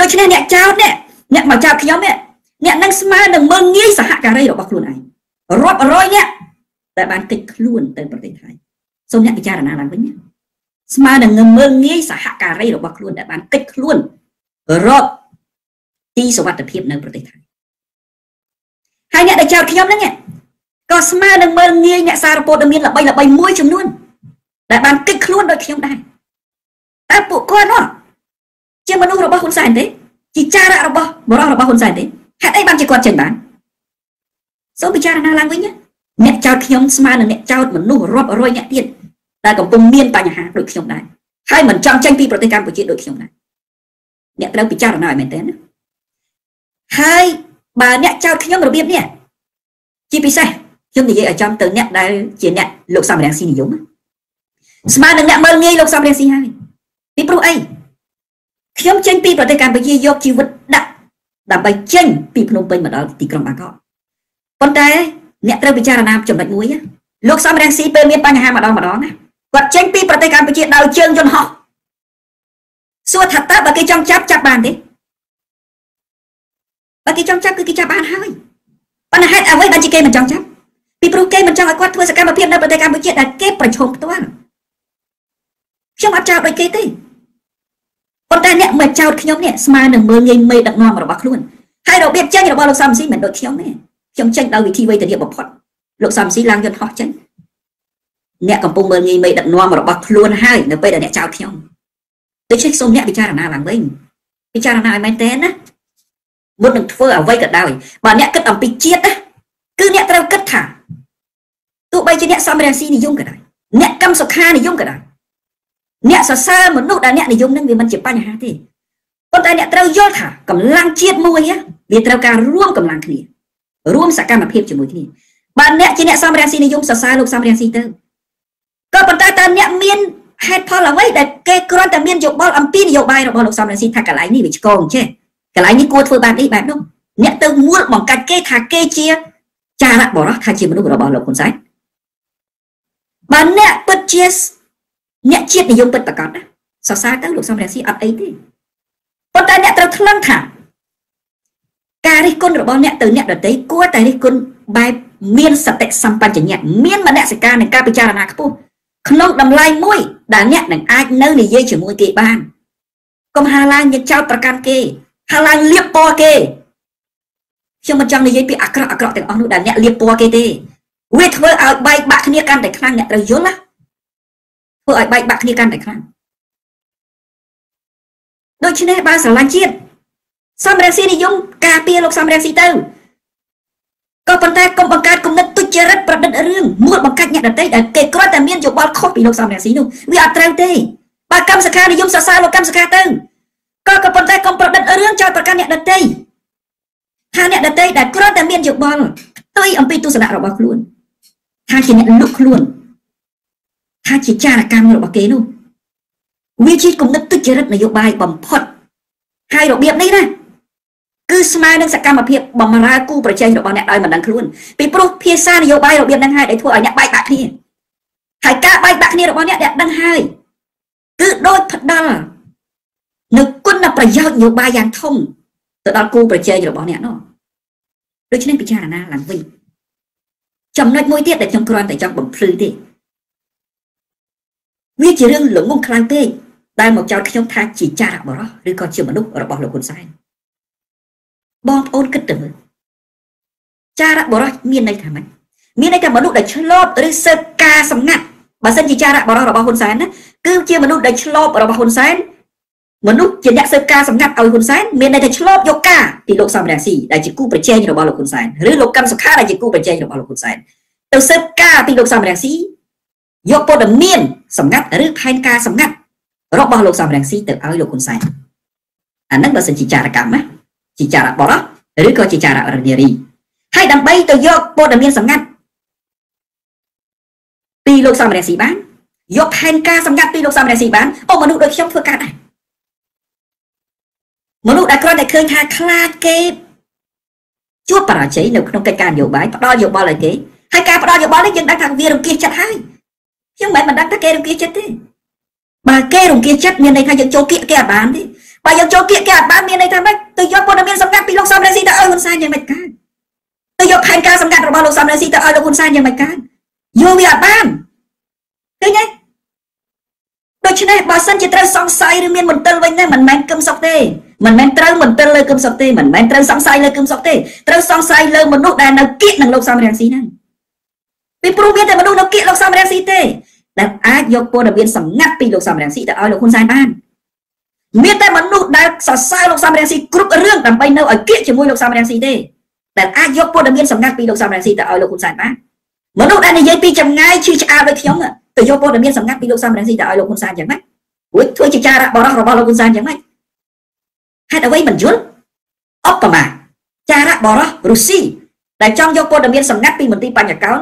ដូច្នេះអ្នកចោតនេះអ្នកមកចោតខ្ញុំនេះអ្នកនឹងស្មើនឹងមើងងាយសហការីរបស់ខ្លួនឯងរាប់រយអ្នក ដែលបានកិច្ចខ្លួនទៅប្រទេសថៃសូមអ្នកពិចារណាឡើងវិញស្មើនឹងមើងងាយសហការីរបស់ខ្លួនដែលបានកិច្ចខ្លួនរកទីសុវត្ថិភាពនៅប្រទេសថៃហើយអ្នកដែលចោតខ្ញុំហ្នឹងក៏ស្មើនឹងមើលងាយអ្នកសារព័ត៌មានល្បីល្បីមួយចំនួនដែលបានគិតខ្លួនដូចខ្ញុំដែរតើពួកគាត់នោះជាមនុស្សរបស់ហ៊ុនសែនទេជាចារៈរបស់បរិបរបស់ហ៊ុនសែនទេហេតុអីបានជាគាត់ចេញបានសូមពិចារណាឡើងវិញ អ្នកចោតខ្ញុំស្មើនឹងអ្នកចោតមនុស្សរាប់រយអ្នកទៀតដែលកំពុងមានបញ្ហាដូចខ្ញុំដែរហើយមិនចង់ចេញពីប្រទេសកម្ពុជាដូចខ្ញុំដែរអ្នកត្រូវពិចារណាឲ្យមែនទែនណាហើយបើអ្នកចោតខ្ញុំរបៀបនេះជាពិសេសខ្ញុំនិយាយឲ្យចំទៅអ្នកដែលជាអ្នកលោកសំរងស៊ីនិយមស្មើនឹងអ្នកមើលងាយលោកសំរងស៊ីហើយពីព្រោះអីខ្ញុំចេញពីប្រទេសកម្ពុជាយកជីវិតដាក់ដើម្បីចេញពីភ្នំពេញមកដល់ទីក្រុងបាងកកប៉ុន្តែ អ្នកត្រូវពិចារណាចំណុចមួយលោកសំរងស៊ីពេលមានបញ្ហាម្ដងម្ដងណាគាត់ចេញពីប្រទេសកម្ពុជាដោយជើងយន្តហោះសួរថាតើបើគេចង់ចាប់ចាប់បានទេបើគេចង់ចាប់គឺគេចាប់បានហើយប៉ុន្តែហេតុអ្វីបានជាគេមិនចង់ចាប់ពីព្រោះគេមិនចង់ឲ្យគាត់ធ្វើសកម្មភាពនៅប្រទេសកម្ពុជាដែលគេប្រឈមផ្ទាល់ខ្ញុំអត់ចោទដូចគេទេប៉ុន្តែអ្នកមកចោទខ្ញុំនេះស្មើនឹងមើលងាយមេដឹកនាំរបស់ខ្លួនហើយរបៀបចេញរបស់លោកសំស៊ីមិនដូចខ្ញុំទេ ខ្ញុំចេញដោយវិធីវេទនាបំផុតលោកសំស៊ីឡើងយន្តហោះចេញអ្នកកំពុងមើលងាយមេដឹកនាំរបស់ខ្លួនហើយនៅពេលដែលអ្នកចោទខ្ញុំដូច្នេះសូមអ្នកពិចារណាឡើងវិញពិចារណាឲ្យមែនតើណាមុននឹងធ្វើអ្វីក៏ដោយបើអ្នកគិតអំពីជាតិណាគឺអ្នកត្រូវគិតថាទោះបីជាអ្នកសំរាស៊ីនិយមក៏ដោយអ្នកកម្មសុខានិយមក៏ដោយអ្នកសរសើរមនុស្សដែលអ្នកនិយមនឹងវាមិនជាបញ្ហាទេប៉ុន្តែអ្នកត្រូវយល់ថាកម្លាំងជាតិមួយវាត្រូវការរួមកម្លាំងគ្នា រួមសកម្មភាពជាមួយគ្នាបើអ្នកជាអ្នកសំរាស៊ីនិយមសរសើរលោកសំរាស៊ីទៅក៏ប៉ុន្តែតើអ្នកមានហេតុផលអ្វីដែលគេគ្រាន់តែមានយោបល់អំពីនយោបាយរបស់លោកសំរាស៊ីថាកន្លែងនេះវាឆ្កងចេះកន្លែងនេះគួរធ្វើបែបនេះបែបនោះអ្នកទៅមួលបង្កាច់គេថាគេជាចារៈបរោះថាជាមនុស្សរបស់លោកហ៊ុនសែនបើអ្នកពិតជាអ្នកជាតិនិយមពិតប្រកបណាសរសើរទៅលោកសំរងស៊ីអត់អីទេប៉ុន្តែអ្នកត្រូវថ្លឹងថា ការរិះគន់របស់អ្នកទៅអ្នកដទៃគួរតែរិះគន់បែបមានសតិសម្បជញ្ញៈមានមនសិការនៃការពិចារណាខ្ពស់ក្នុងតម្លៃមួយដែលអ្នកនឹងអាចនៅនិយាយជាមួយគេបានកុំហាឡើងយកចោតប្រកាន់គេហាឡើងលៀបពណ៌គេខ្ញុំមិនចង់និយាយពីអាក្រក់អាក្រក់ទាំងអស់នោះដែលអ្នកលៀបពណ៌គេទេវាធ្វើឲ្យបែកបាក់គ្នាកាន់តែខ្លាំងអ្នកត្រូវយល់ណាធ្វើឲ្យបែកបាក់គ្នាកាន់តែខ្លាំងដូច្នេះបើស្រឡាញ់ជាតិ សំរងស៊ីនិយមការពារលោកសំរងស៊ីទៅក៏ប៉ុន្តែកុំបង្កើតគំនិតទុច្ចរិតប្រឌិតរឿងមួលបង្កាច់អ្នកដទៃដែលគេគ្រាន់តែមានយោបល់ខុសពីលោកសំរងស៊ីនោះវាអត់ត្រូវទេបើកម្មសខានិយមសរសើរលោកកម្មសខាទៅក៏ក៏ប៉ុន្តែកុំប្រឌិតរឿងចោទប្រកាន់អ្នកដទៃថាអ្នកដទៃដែលគ្រាន់តែមានយោបល់ផ្ទុយអំពីទស្សនៈរបស់ខ្លួនថាជាអ្នកលុកខ្លួនថាជាចារកម្មរបស់គេនោះវាជាគំនិតទុច្ចរិតនយោបាយបំផុតហើយរបៀបនេះណា គឺស្មើនឹងសកម្មភាពបំរើគូប្រជែងរបស់អ្នកដោយមិនដឹងខ្លួនពីព្រោះភាសានយោបាយរបៀបហ្នឹងហើយដែលធ្វើឲ្យអ្នកបែកបាក់គ្នាហើយការបែកបាក់គ្នារបស់អ្នកអ្នកដឹងហើយគឺដូចផ្ដាល់នៅគុណប្រយោជន៍នយោបាយយ៉ាងធំទៅដល់គូប្រជែងរបស់អ្នកនោះដូច្នេះពិចារណាឡើងវិញចំណុចមួយទៀតដែលខ្ញុំគ្រាន់តែចង់បំភ្លឺទេវាជារឿងល្ងងខ្លាំងពេកដែលមកចោទខ្ញុំថាជាចារៈបរោះឬក៏ជាមនុស្សរបស់លោកហ៊ុនសែន បងប្អូនគិតទៅមើលចារៈបរោះមានន័យថាម៉េចមានន័យថាមនុស្សដែលឆ្លប់ឬសើបការសម្ងាត់បើសិនជាចារៈបរោះរបស់ហ៊ុនសែនណាគឺជាមនុស្សដែលឆ្លប់របស់ហ៊ុនសែនមនុស្សជាអ្នកសើបការសម្ងាត់ឲ្យហ៊ុនសែនមានន័យថាឆ្លប់យកការពីលោកសំរងស៊ីដែលជាគូប្រជែងរបស់លោកហ៊ុនសែនឬលោកកឹមសុខាដែលជាគូប្រជែងរបស់លោកហ៊ុនសែនទៅសើបការពីលោកសំរងស៊ីយកព័ត៌មានសម្ងាត់ឬផែនការសម្ងាត់របស់លោកសំរងស៊ីទៅឲ្យលោកហ៊ុនសែនអានឹងបើសិនជាចារកម្មណា ជាចារបរោះឬក៏ជាចាររនារីហើយដើម្បីទៅយកព័ត៌មានសម្ងាត់ពីលោកសំរងស៊ីបានយកផែនការសម្ងាត់ពីលោកសំរងស៊ីបានអូមនុស្សដូចខ្ញុំធ្វើការដែរមនុស្សដែលគ្រាន់តែឃើញថាខ្លាចគេជួបបរាជ័យនៅក្នុងកិច្ចការនយោបាយផ្ដល់យោបល់ឲ្យគេហើយការផ្ដល់យោបល់នេះយើងដឹងថាវារង្គៀសចិត្តហើយខ្ញុំមិនមិនដឹងថាគេរង្គៀសចិត្តទេបើគេរង្គៀសចិត្តមានន័យថាយើងចូលគៀកគេអត់បានទេ បើយើងចូលគៀកគេអត់បានមានន័យថាម៉េចទៅយកព័ត៌មានសម្ងាត់ពីលោកសំរងស៊ីទៅឲ្យហ៊ុនសែនយ៉ាងម៉េចកើតទៅយកផែនការសម្ងាត់របស់លោកសំរងស៊ីទៅឲ្យលោកហ៊ុនសែនយ៉ាងម៉េចកើតយកវាអត់បានឃើញទេដូច្នេះបើសិនជាត្រូវសង្ស័យឬមានមន្ទិលវិញទេមិនមែនកឹមសុកទេមិនមែនត្រូវមន្ទិលលើគឹមសុកទេមិនមែនត្រូវសង្ស័យលើគឹមសុកទេត្រូវសង្ស័យលើមនុស្សដែលនៅគៀកនឹងលោកសំរងស៊ីហ្នឹងពីព្រោះមានតែមនុស្សនៅគៀកលោកសំរងស៊ីទេដែលអាចយកព័ត៌មានសម្ងាត់ពីលោកសំរងស៊ីទៅឲ្យលោកហ៊ុនសែនបាន មានតែមនុស្សដែលសរសើរលោកសំរងស៊ីគ្រប់រឿងដើម្បីនៅឲ្យគៀកជាមួយលោកសំរងស៊ីទេដែលអាចយកព័ត៌មានសម្ងាត់ពីលោកសំរងស៊ីទៅឲ្យលោកហ៊ុនសែនបានមនុស្សដែលនិយាយពីចម្ងាយឈឺឆ្អាលដូចខ្ញុំទៅយកព័ត៌មានសម្ងាត់ពីលោកសំរងស៊ីទៅឲ្យលោកហ៊ុនសែនយ៉ាងម៉េចរួចធ្វើជាចារៈបរោះរបស់លោកហ៊ុនសែនយ៉ាងម៉េចហេតុអ្វីមិនយល់អបមាចារៈបរោះរុស្ស៊ីដែលចង់យកព័ត៌មានសម្ងាត់ពីមន្ទីរបញ្ញកោណ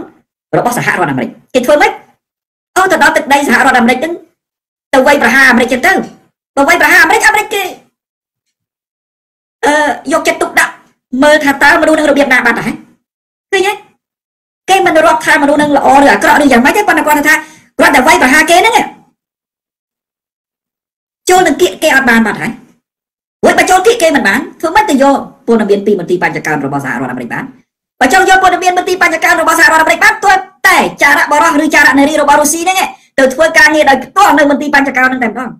របស់សហរដ្ឋអាមេរិកគេធ្វើម៉េចអូទៅដល់ទឹកដីសហរដ្ឋអាមេរិកហ្នឹងទៅវាយប្រហារអាមេរិកចឹងទៅ បើវាយប្រហារអាមេរិកអាមេរិកគេអឺយកចិត្តទុកដាក់មើលថាតើមនុស្សនឹងរបៀបណាបាត់ហ៎ឃើញទេគេមិនរាប់ថាមនុស្សនឹងល្អឬអាក្រក់ឬយ៉ាងម៉េចទេប៉ុន្តែគាត់ថាគាត់តែវាយប្រហារគេហ្នឹងចូលនឹងគៀកគេអត់បានបាត់ហើយវិញបើចូលគៀកគេមិនបានធ្វើម៉េចទៅយកព័ត៌មានពីមន្ទីរបញ្ញកម្មរបស់សហរដ្ឋអាមេរិកបានបើចង់យកព័ត៌មានមន្ទីរបញ្ញកម្មរបស់សហរដ្ឋអាមេរិកបានទោះតែចារៈបរោះឬចារៈនារីរបស់រុស្ស៊ីហ្នឹងទៅធ្វើការងារដោយផ្ទាល់នៅមន្ទីរបញ្ញកម្មហ្នឹងតែម្ដង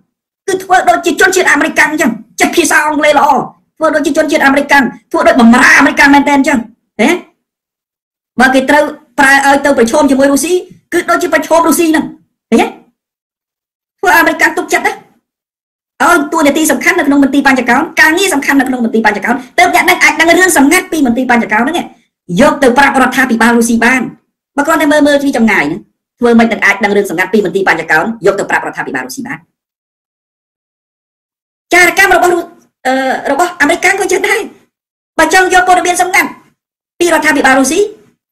គឺធ្វើដូចជាជនជាតិអាមេរិកអញ្ចឹងចេះភាសាអង់គ្លេសល្អធ្វើដូចជាជនជាតិអាមេរិកធ្វើដូចបំរើអាមេរិកមែនតើអញ្ចឹងហ៎បើគេត្រូវប្រើឲ្យទៅប្រឈមជាមួយរុស្ស៊ីគឺដូចជាប្រឈមរុស្ស៊ីហ្នឹងឃើញទេធ្វើអាមេរិកទុកចិត្តណាឲ្យតួនាទីសំខាន់នៅក្នុងមន្ទីរបញ្ចកោណការងារសំខាន់នៅក្នុងមន្ទីរបញ្ចកោណទើបអ្នកនឹងអាចដឹងរឿងសម្ងាត់ពីមន្ទីរបញ្ចកោណហ្នឹងយកទៅប្រាប់រដ្ឋាភិបាលរុស្ស៊ីបានបើគ្រាន់តែមើលមើលពីចម្ងាយហ្នឹងធ្វើមិនទាំងអាចដឹងរឿងសម្ងាត់ពីមន្ទីរបញ្ចកោណយកទៅប្រាប់រដ្ឋាភិបាលរុស្ស៊ីបាន ចារកម្មរបស់របស់អាមេរិកក៏ចឹងដែរបើចង់យកព័ត៌មានសម្ងាត់ពីរដ្ឋាភិបាលរុស្ស៊ី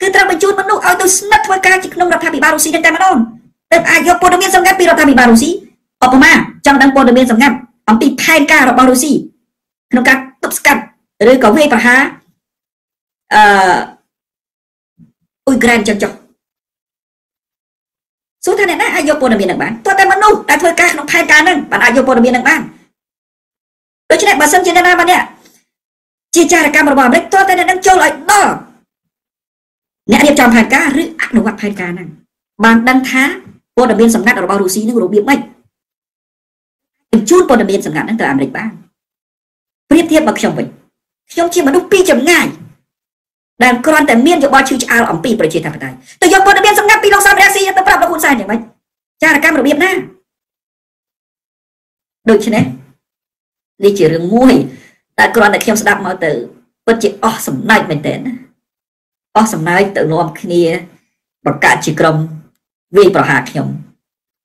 គឺត្រូវបញ្ជូនមនុស្សឲ្យទៅស្និទ្ធធ្វើការជាក្នុងរដ្ឋាភិបាលរុស្ស៊ីតែម្ដងទើបអាចយកព័ត៌មានសម្ងាត់ពីរដ្ឋាភិបាលរុស្ស៊ីឧបមាចង់ដឹងព័ត៌មានសម្ងាត់អំពីផែនការរបស់រុស្ស៊ីក្នុងការទប់ស្កាត់ឬក៏វាយប្រហារអឺអ៊ុយក្រែនចឹងចុះសួរថាអ្នកណាអាចយកព័ត៌មាននឹងបានតើតែមនុស្សដែលធ្វើការក្នុងផែនការហ្នឹងបានអាចយកព័ត៌មាននឹងបាន ដូច្នេះបើសិនជាអ្នកណាម្នាក់ជាចារកម្មរបស់អាមេរិកតើតែអ្នកនឹងចូលឲ្យដល់អ្នករៀបចំផែនការឬអនុវត្តផែនការហ្នឹងបានដឹងថាព័ត៌មានសម្ងាត់របស់រុស្ស៊ីនឹងរបៀបម៉េចបញ្ជូនព័ត៌មានសម្ងាត់ហ្នឹងទៅអាមេរិកបានប្រៀបធៀបមកខ្ញុំវិញខ្ញុំជាមនុស្សពីចម្ងាយដែលគ្រាន់តែមានយោបល់ឈឺឆ្អាលអំពីប្រជាធិបតេយ្យទៅយកព័ត៌មានសម្ងាត់ពីលោកសំរងស៊ីទៅប្រាប់លោកហ៊ុនសែនយ៉ាងម៉េចចារកម្មរបៀបណាដូច្នេះ នេះជារឿងមួយតែគ្រាន់តែខ្ញុំស្ដាប់មកទៅពិតជាអស់សំណើចមែនទែនណាអស់សំណើចទៅនាំគ្នាប្រកាសជាក្រុមវាយប្រហារខ្ញុំ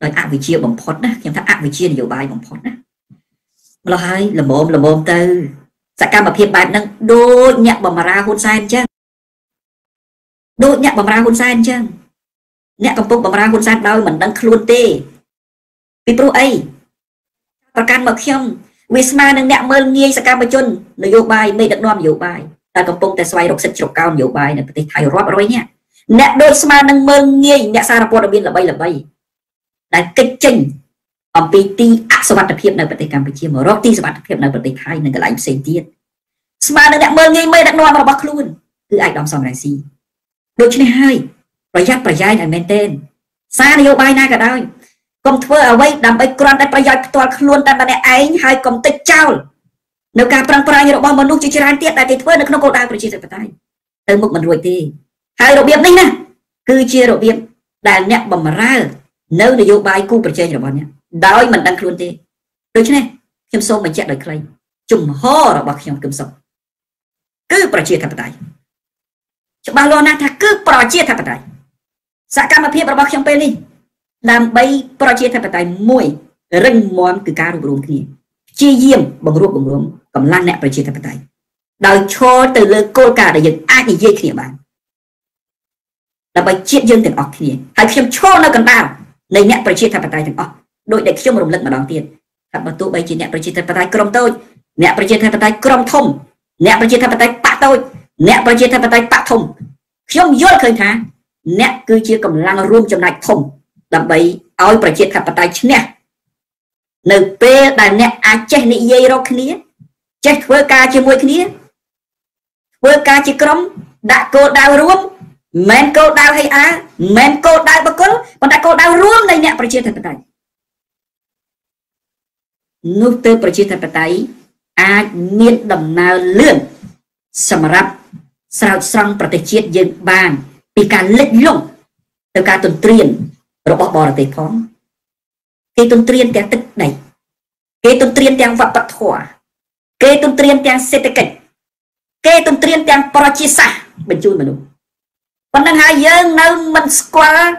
ដោយអវិជ្ជាបំផុតណាខ្ញុំថាអវិជ្ជានយោបាយបំផុតណាម្ល៉េះហើយល្មមល្មមទៅសកម្មភាពបែបហ្នឹងដូចអ្នកបំរើហ៊ុនសែនអញ្ចឹងដូចអ្នកបំរើហ៊ុនសែនអញ្ចឹងអ្នកកំពុងបំរើហ៊ុនសែនដោយមិនដឹងខ្លួនទេពីព្រោះអីប្រកាន់មកខ្ញុំ វាស្មើនឹងអ្នកមើលងាយសកម្មជននយោបាយមេដឹកនាំនយោបាយតែកំពុងតែស្វែងរកសិទ្ធិជ្រកកោននយោបាយនៅប្រទេសថៃរាប់រយនាក់អ្នកដូចស្មើនឹងមើលងាយអ្នកសារព័ត៌មានល្បីល្បីដែលកិច្ចចេញអំពីទីអសវត្ថភាពនៅប្រទេសកម្ពុជាមករកទីសវត្ថភាពនៅប្រទេសថៃនិងកន្លែងផ្សេងទៀតស្មើនឹងអ្នកមើលងាយមេដឹកនាំរបស់ខ្លួនគឺឯកឧត្តមសំរងស៊ីដូច្នេះហើយប្រយ័ត្នប្រយែងឲ្យមែនទែនសារនយោបាយណាក៏ដោយ កុំធ្វើអ្វីដើម្បីគ្រាន់តែប្រយោជន៍ផ្ទាល់ខ្លួនតែម្នាក់ឯងហើយកុំតិចចោលនៅការប្រឹងប្រែងរបស់មនុស្សជាច្រើនទៀតដែលគេធ្វើនៅក្នុងគោលដៅប្រជាធិបតេយ្យទៅមុខមិនរួចទេហើយរបៀបនេះណាគឺជារបៀបដែលអ្នកបំរើនៅនយោបាយគូប្រជែងរបស់អ្នកដោយមិនដឹងខ្លួនទេដូច្នេះខ្ញុំសូមបញ្ជាក់ដោយខ្លីជំហររបស់ខ្ញុំគឹមសុខគឺប្រជាធិបតេយ្យច្បាស់លាស់ណាស់ថាគឺប្រជាធិបតេយ្យសកម្មភាពរបស់ខ្ញុំពេលនេះ ដើម្បីប្រជាធិបតេយ្យមួយរឹងមាំគឺការរួបរวมគ្នាព្យាយាមបង្រួបបង្រួមកម្លាំងអ្នកប្រជាធិបតេយ្យដោយឈរទៅលើគោលការណ៍ដែលយើងអាចនិយាយគ្នាបានដើម្បីជាតិយើងទាំងអស់គ្នាហើយខ្ញុំឈរនៅកណ្ដាលនៃអ្នកប្រជាធិបតេយ្យទាំងអស់ដោយដែលខ្ញុំរំលឹកម្ដងទៀតថាបើទោះបីជាអ្នកប្រជាធិបតេយ្យក្រុមតូចអ្នកប្រជាធិបតេយ្យក្រុមធំអ្នកប្រជាធិបតេយ្យបាក់តូចអ្នកប្រជាធិបតេយ្យបាក់ធំខ្ញុំយល់ឃើញថា អ្នកគឺជាកម្លាំងរួមចំណែកធំ ដើម្បីឲ្យប្រជាធិបតេយ្យឈ្នះនៅពេលដែលអ្នកអាចចេះនិយាយរកគ្នា ចេះធ្វើការជាមួយគ្នាធ្វើការជាក្រុមដាក់គោលដៅរួមមិនគោលដៅឲ្យអាមិនគោលដៅបកគលប៉ុន្តែគោលដៅរួមនៃអ្នកប្រជាធិបតេយ្យនោះទៅប្រជាធិបតេយ្យអាចមានដំណើរលឿនសម្រាប់ស្រោចស្រង់ប្រទេសជាតិយើងបាន ពីការលិចលង់ទៅការទន្ទ្រាន របស់បរទេសផងគេទន្ទ្រានទាំងទឹកដីគេទន្ទ្រានទាំងវប្បធម៌គេទន្ទ្រានទាំងសេដ្ឋកិច្ចគេទន្ទ្រានទាំងប្រជាសាស្ត្របញ្ជូនមនុស្សប៉ុណ្ណឹងហើយយើងនៅមិនស្គាល់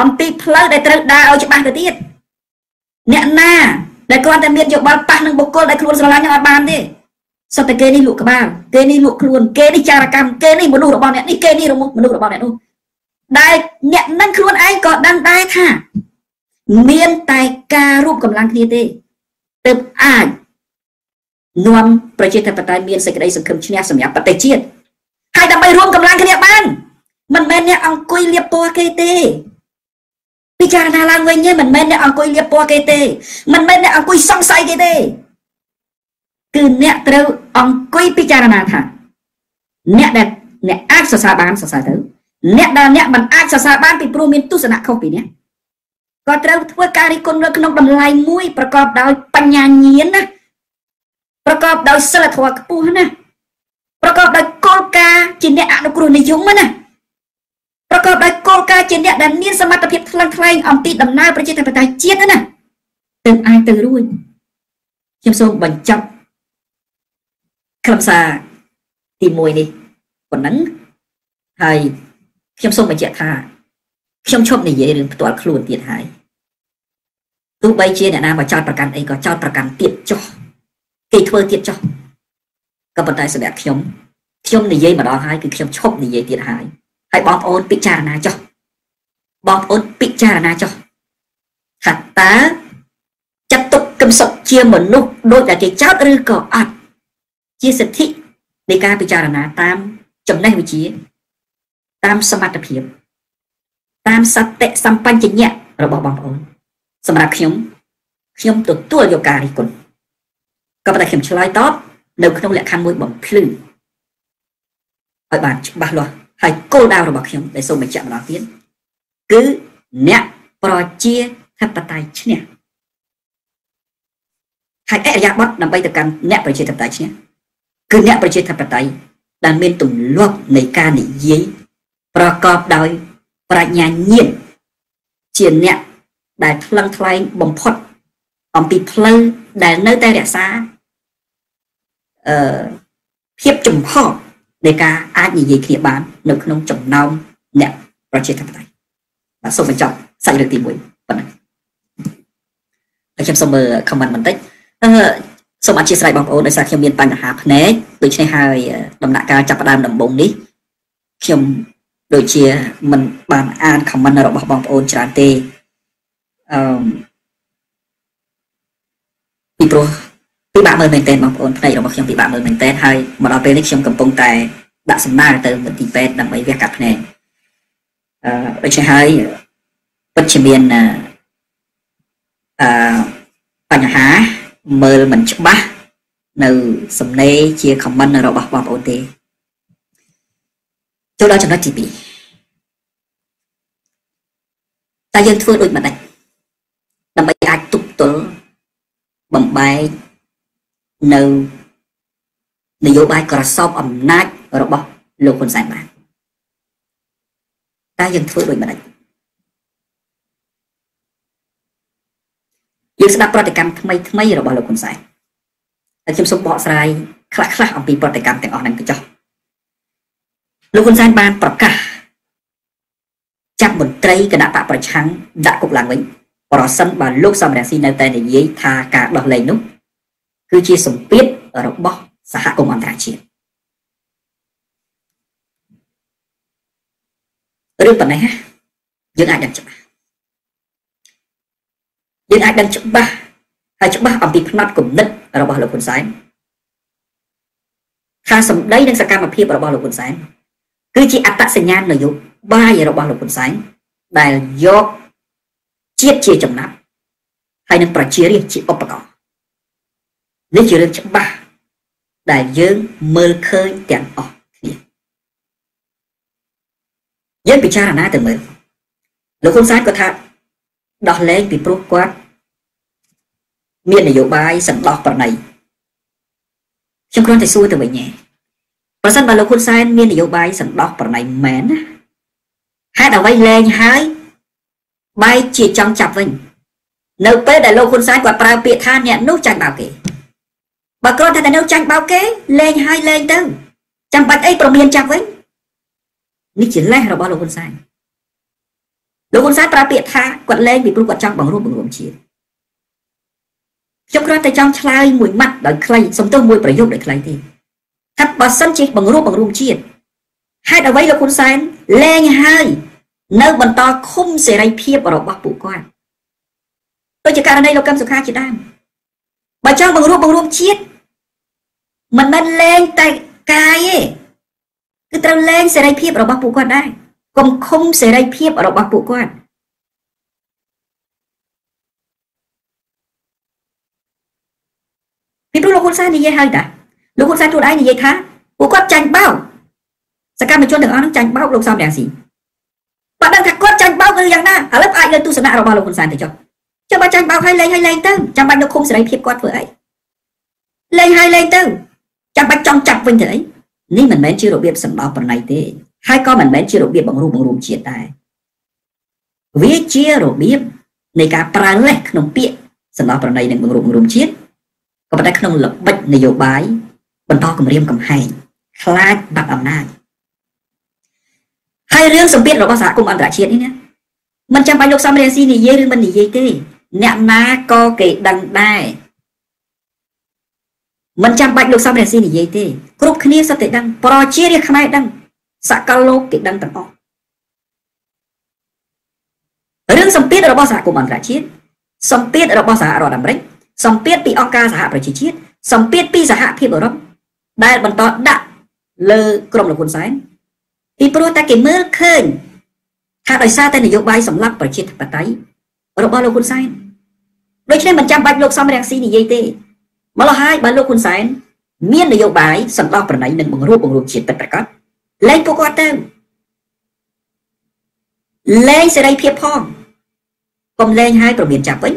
អំពីផ្លូវដែលត្រូវដើរឲ្យច្បាស់ទៅទៀតអ្នកណាដែលគាត់តែមានយោបល់ប៉ះនឹងបុគ្គលដែលខ្លួនស្រឡាញ់នឹងអត់បានទេសុទ្ធតែគេនេះលក់ក្បាលគេនេះលក់ខ្លួនគេនេះចារកម្មគេនេះមនុស្សរបស់អ្នកនេះគេនេះមនុស្សរបស់អ្នកនោះ ដែលអ្នកនឹងខ្លួនឯងក៏ដឹងដែរថា មានតែការរួមកម្លាំងគ្នាទេទើបអាចនាំប្រជាធិបតេយ្យមានសេចក្តីសង្ឃឹមឈ្នះសម្រាប់ប្រទេសជាតិហើយដើម្បីរួមកម្លាំងគ្នាបានមិនមែនអ្នកអង្គុយលៀបពណ៌គេទេពិចារណាឡើងវិញទេមិនមែនអ្នកអង្គុយលៀបពណ៌គេទេមិនមែនអ្នកអង្គុយសង្ស័យគេទេគឺអ្នកត្រូវអង្គុយពិចារណាថាអ្នកដែលអ្នកអាចសរសើរបានសរសើរទៅ អ្នកដែលអ្នកមិនអាចសរសើរបានពីព្រោះមានទស្សនៈខុសពីអ្នកក៏ត្រូវធ្វើការរិះគន់នៅក្នុងតម្លៃមួយប្រកបដោយបញ្ញាញាណណាប្រកបដោយសិលធម៌ខ្ពស់ណាប្រកបដោយគោលការណ៍ជាអ្នកអនុគ្រោះនិយមណាប្រកបដោយគោលការណ៍ជាអ្នកដែលមានសមត្ថភាពថ្លឹងថ្លែងអំពីដំណើរប្រជាធិបតេយ្យជាតិណាទើបអាចទៅរួចខ្ញុំសូមបញ្ចប់ខ្លឹមសារទី1នេះប៉ុណ្ណឹងហើយ ខ្ញុំសូមបញ្ជាក់ថាខ្ញុំឈប់និយាយរឿងផ្ទាល់ខ្លួនទៀតហើយទោះបីជាអ្នកណាមកចោតប្រកាន់អីក៏ចោតប្រកាន់ទៀតចុះគេធ្វើទៀតចុះក៏ប៉ុន្តែសម្រាប់ខ្ញុំខ្ញុំនិយាយម្ដងហើយគឺខ្ញុំឈប់និយាយទៀតហើយហើយបងប្អូនពិចារណាចុះបងប្អូនពិចារណាចុះថាតើចាត់ទុកគឹមសុខជាមនុស្សដូចតែគេចោតឬក៏អត់ជាសិទ្ធិនៃការពិចារណាតាមចំណេះវិជ្ជា តាមសមត្ថភាពតាមសតិសម្បញ្ញៈរបស់បងប្អូនសម្រាប់ខ្ញុំខ្ញុំទទួលយកការរិះគន់ក៏ប៉ុន្តែខ្ញុំឆ្លើយតបនៅក្នុងលក្ខខណ្ឌមួយបំភ្លឺឲ្យបានច្បាស់លាស់ហើយគោលដៅរបស់ខ្ញុំដែលសូមបញ្ជាក់ម្ដងទៀតគឺអ្នកប្រជាធិបតេយ្យឈ្នះហើយអរិយាប័ត្រដើម្បីទៅកាន់អ្នកប្រជាធិបតេយ្យឈ្នះគឺអ្នកប្រជាធិបតេយ្យដែលមានទម្លាប់នៃការនិយាយ ប្រកបដោយប្រាជ្ញាញាណជាអ្នកដែលថ្លឹងថ្លែងបំផុតអំពីផ្លូវដែលនៅតែរក្សាអឺភាពចំហនៃការអាចនិយាយគ្នាបាន នៅក្នុងចំណោមអ្នកប្រជាធិបតេយ្យបាទសូមបញ្ចប់សាច់រឿងទី1ប៉ុណ្ណឹងហើយខ្ញុំសូមមើល comment បន្តិចអឺសូមអធិស្ឋានបងប្អូនដោយសារខ្ញុំមានបញ្ហាភ្នែកដូច្នេះហើយដំណាក់កាលចាប់ផ្ដើមដំបូងនេះខ្ញុំ ដូចជាមិនបានអាន comment របស់បងប្អូនច្រើនទេអឺពីព្រោះពិបាកមើលមែនទែនបងប្អូនផ្នែករបស់ខ្ញុំពិបាកមើលមែនទែនហើយមកដល់ពេលនេះខ្ញុំកំពុងតែដាក់សំណើទៅមន្ទីរពេទ្យដើម្បីវះកាត់ភ្នែកអឺដូច្នេះហើយពិតជាមានអឺបញ្ហាមើលមិនច្បាស់នៅសំណេរជាខមមិនរបស់បងប្អូនទេ ចូលដល់ចំណុចទី2តើយើងធ្វើដូចម្ដេចដើម្បីអាចទប់ទល់បំបែកនៅនយោបាយក្រសោបអំណាចរបស់លោកហ៊ុនសែនបានតើយើងធ្វើដូចម្ដេចយើងស្ដាប់ប្រតិកម្មថ្មីថ្មីរបស់លោកហ៊ុនសែនហើយខ្ញុំសូមបកស្រាយខ្លះខ្លះអំពីប្រតិកម្មទាំងអស់ហ្នឹងទៅចុះ លោកហ៊ុនសែនបានប្រកាសចាប់មន្ត្រីគណៈបកប្រឆាំងដាក់គុកឡើងវិញប្រសិនបើលោកសំរងស៊ីនៅតែនិយាយថាការដោះលែងនោះគឺជាសម្ពាធរបស់សហគមន៍អន្តរជាតិរឿងប៉ុណ្ណេះយើងអាចដឹងច្បាស់យើងអាចដឹងច្បាស់ហើយច្បាស់អំពីផ្នត់គំនិតរបស់លោកហ៊ុនសែនថាសម្ដីនិងសកម្មភាពរបស់លោកហ៊ុនសែន គឺជាអត្តសញ្ញាណនយោបាយរបស់លោកហ៊ុនសែនដែលយកជាតិជាចំណាប់ហើយនឹងប្រជារាស្ត្រជាឧបករណ៍នេះជារឿងច្បាស់ដែលយើងមើលឃើញទាំងអស់គ្នាយើងពិចារណាទៅមើលលោកហ៊ុនសែនក៏ថាដោះលែងពីព្រោះគាត់មាននយោបាយសន្តោសប្រណីខ្ញុំគ្រាន់តែសួរទៅវិញឯង ប្រសិនបើលោកហ៊ុនសែនមាននយោបាយសន្តោសប្រណីមែនណាហេតុអ្វីលែងហើយបែរជាចង់ចាប់វិញនៅពេលដែលលោកហ៊ុនសែនគាត់ប្រើពាក្យថាអ្នកនោះចាញ់បោកគេបើគ្រាន់តែតែនៅចាញ់បោកគេលេងហើយលេងទៅចាំបាច់អីប្រមានចាប់វិញនេះជាលេសរបស់លោកហ៊ុនសែនលោកហ៊ុនសែនប្រើពាក្យថាគាត់លេងពីព្រោះគាត់ចង់បង្រួបបង្រួមជាតិខ្ញុំគ្រាន់តែចង់ឆ្លើយមួយម៉ាត់ដោយខ្លីសំទោសមួយប្រយោគដោយខ្លីទេ ថាបើសិនជាបង្រួបបង្រួមជាតិហេតុអ្វីលោកហ៊ុនសែនលែងហើយនៅបន្តឃុំសេរីភាពរបស់ពួកគាត់ដូចជាករណីលោកកឹមសុខាជាដើមបើចង់បង្រួបបង្រួមជាតិមិនមែនលែងតែកាយទេគឺត្រូវលែងសេរីភាពរបស់ពួកគាត់ដែរកុំឃុំសេរីភាពរបស់ពួកគាត់ពីព្រោះលោកហ៊ុនសែននិយាយហើយតា លោកហ៊ុនសែនខ្លួនឯងនិយាយថាពួកគាត់ចាញ់បោកសកម្មជនទាំងអស់ហ្នឹងចាញ់បោកលោកសំរងស៊ីបើដឹងថាគាត់ចាញ់បោកឬយ៉ាងណាឥឡូវអាចលើទស្សនៈរបស់លោកហ៊ុនសែនទៅចុះចាំបើចាញ់បោកឲ្យលេងឲ្យលេងទៅចាំបាច់នៅឃុំសេរីភាពគាត់ធ្វើអីលេងឲ្យលេងទៅចាំបាច់ចង់ចាប់វិញទៅអីនេះមិនមែនជារបៀបសម្ដោប្រណីទេហើយក៏មិនមែនជារបៀបបង្រួបបង្រួមជាតិដែរវាជារបៀបនៃការប្រើលេសក្នុងពាក្យសម្ដោប្រណីនិងបង្រួបបង្រួមជាតិក៏ប៉ុន្តែក្នុងល្បិចនយោបាយ បន្តគម្រាមកំហែងខ្លាចបាត់អំណាចហើយរឿងសម្ពាធរបស់សហគមន៍អន្តរជាតិនេះណាមិនចាំបាច់លោកសំរងស៊ីនិយាយឬមិននិយាយទេអ្នកណាក៏គេដឹងដែរមិនចាំបាច់លោកសំរងស៊ីនិយាយទេគ្រប់គ្នាសុទ្ធតែដឹងប្រជារាស្ត្រខ្មែរដឹងសកលលោកគេដឹងទាំងអស់រឿងសម្ពាធរបស់សហគមន៍អន្តរជាតិសម្ពាធរបស់សហរដ្ឋអាមេរិកសម្ពាធពីអង្គការសហប្រជាជាតិសម្ពាធពីសហភាពអឺរ៉ុប ដែលបន្តដាក់លើក្រមលោកហ៊ុនសែនពីព្រោះតែគេមើលឃើញថាដោយសារតែនយោបាយសម្លាប់ប្រជាធិបតេយ្យរបស់លោកហ៊ុនសែនដូច្នេះមិនចាំបាច់លោកសំរងស៊ីនិយាយទេម្ល៉េះហើយបើលោកហ៊ុនសែនមាននយោបាយសន្តោសប្រណីនិងបង្រួបបង្រួមជាតិពិតប្រាកដលែងពួកគាត់ទៅលែងសេរីភាពផងកុំលែងឲ្យប្រមានចាប់វិញ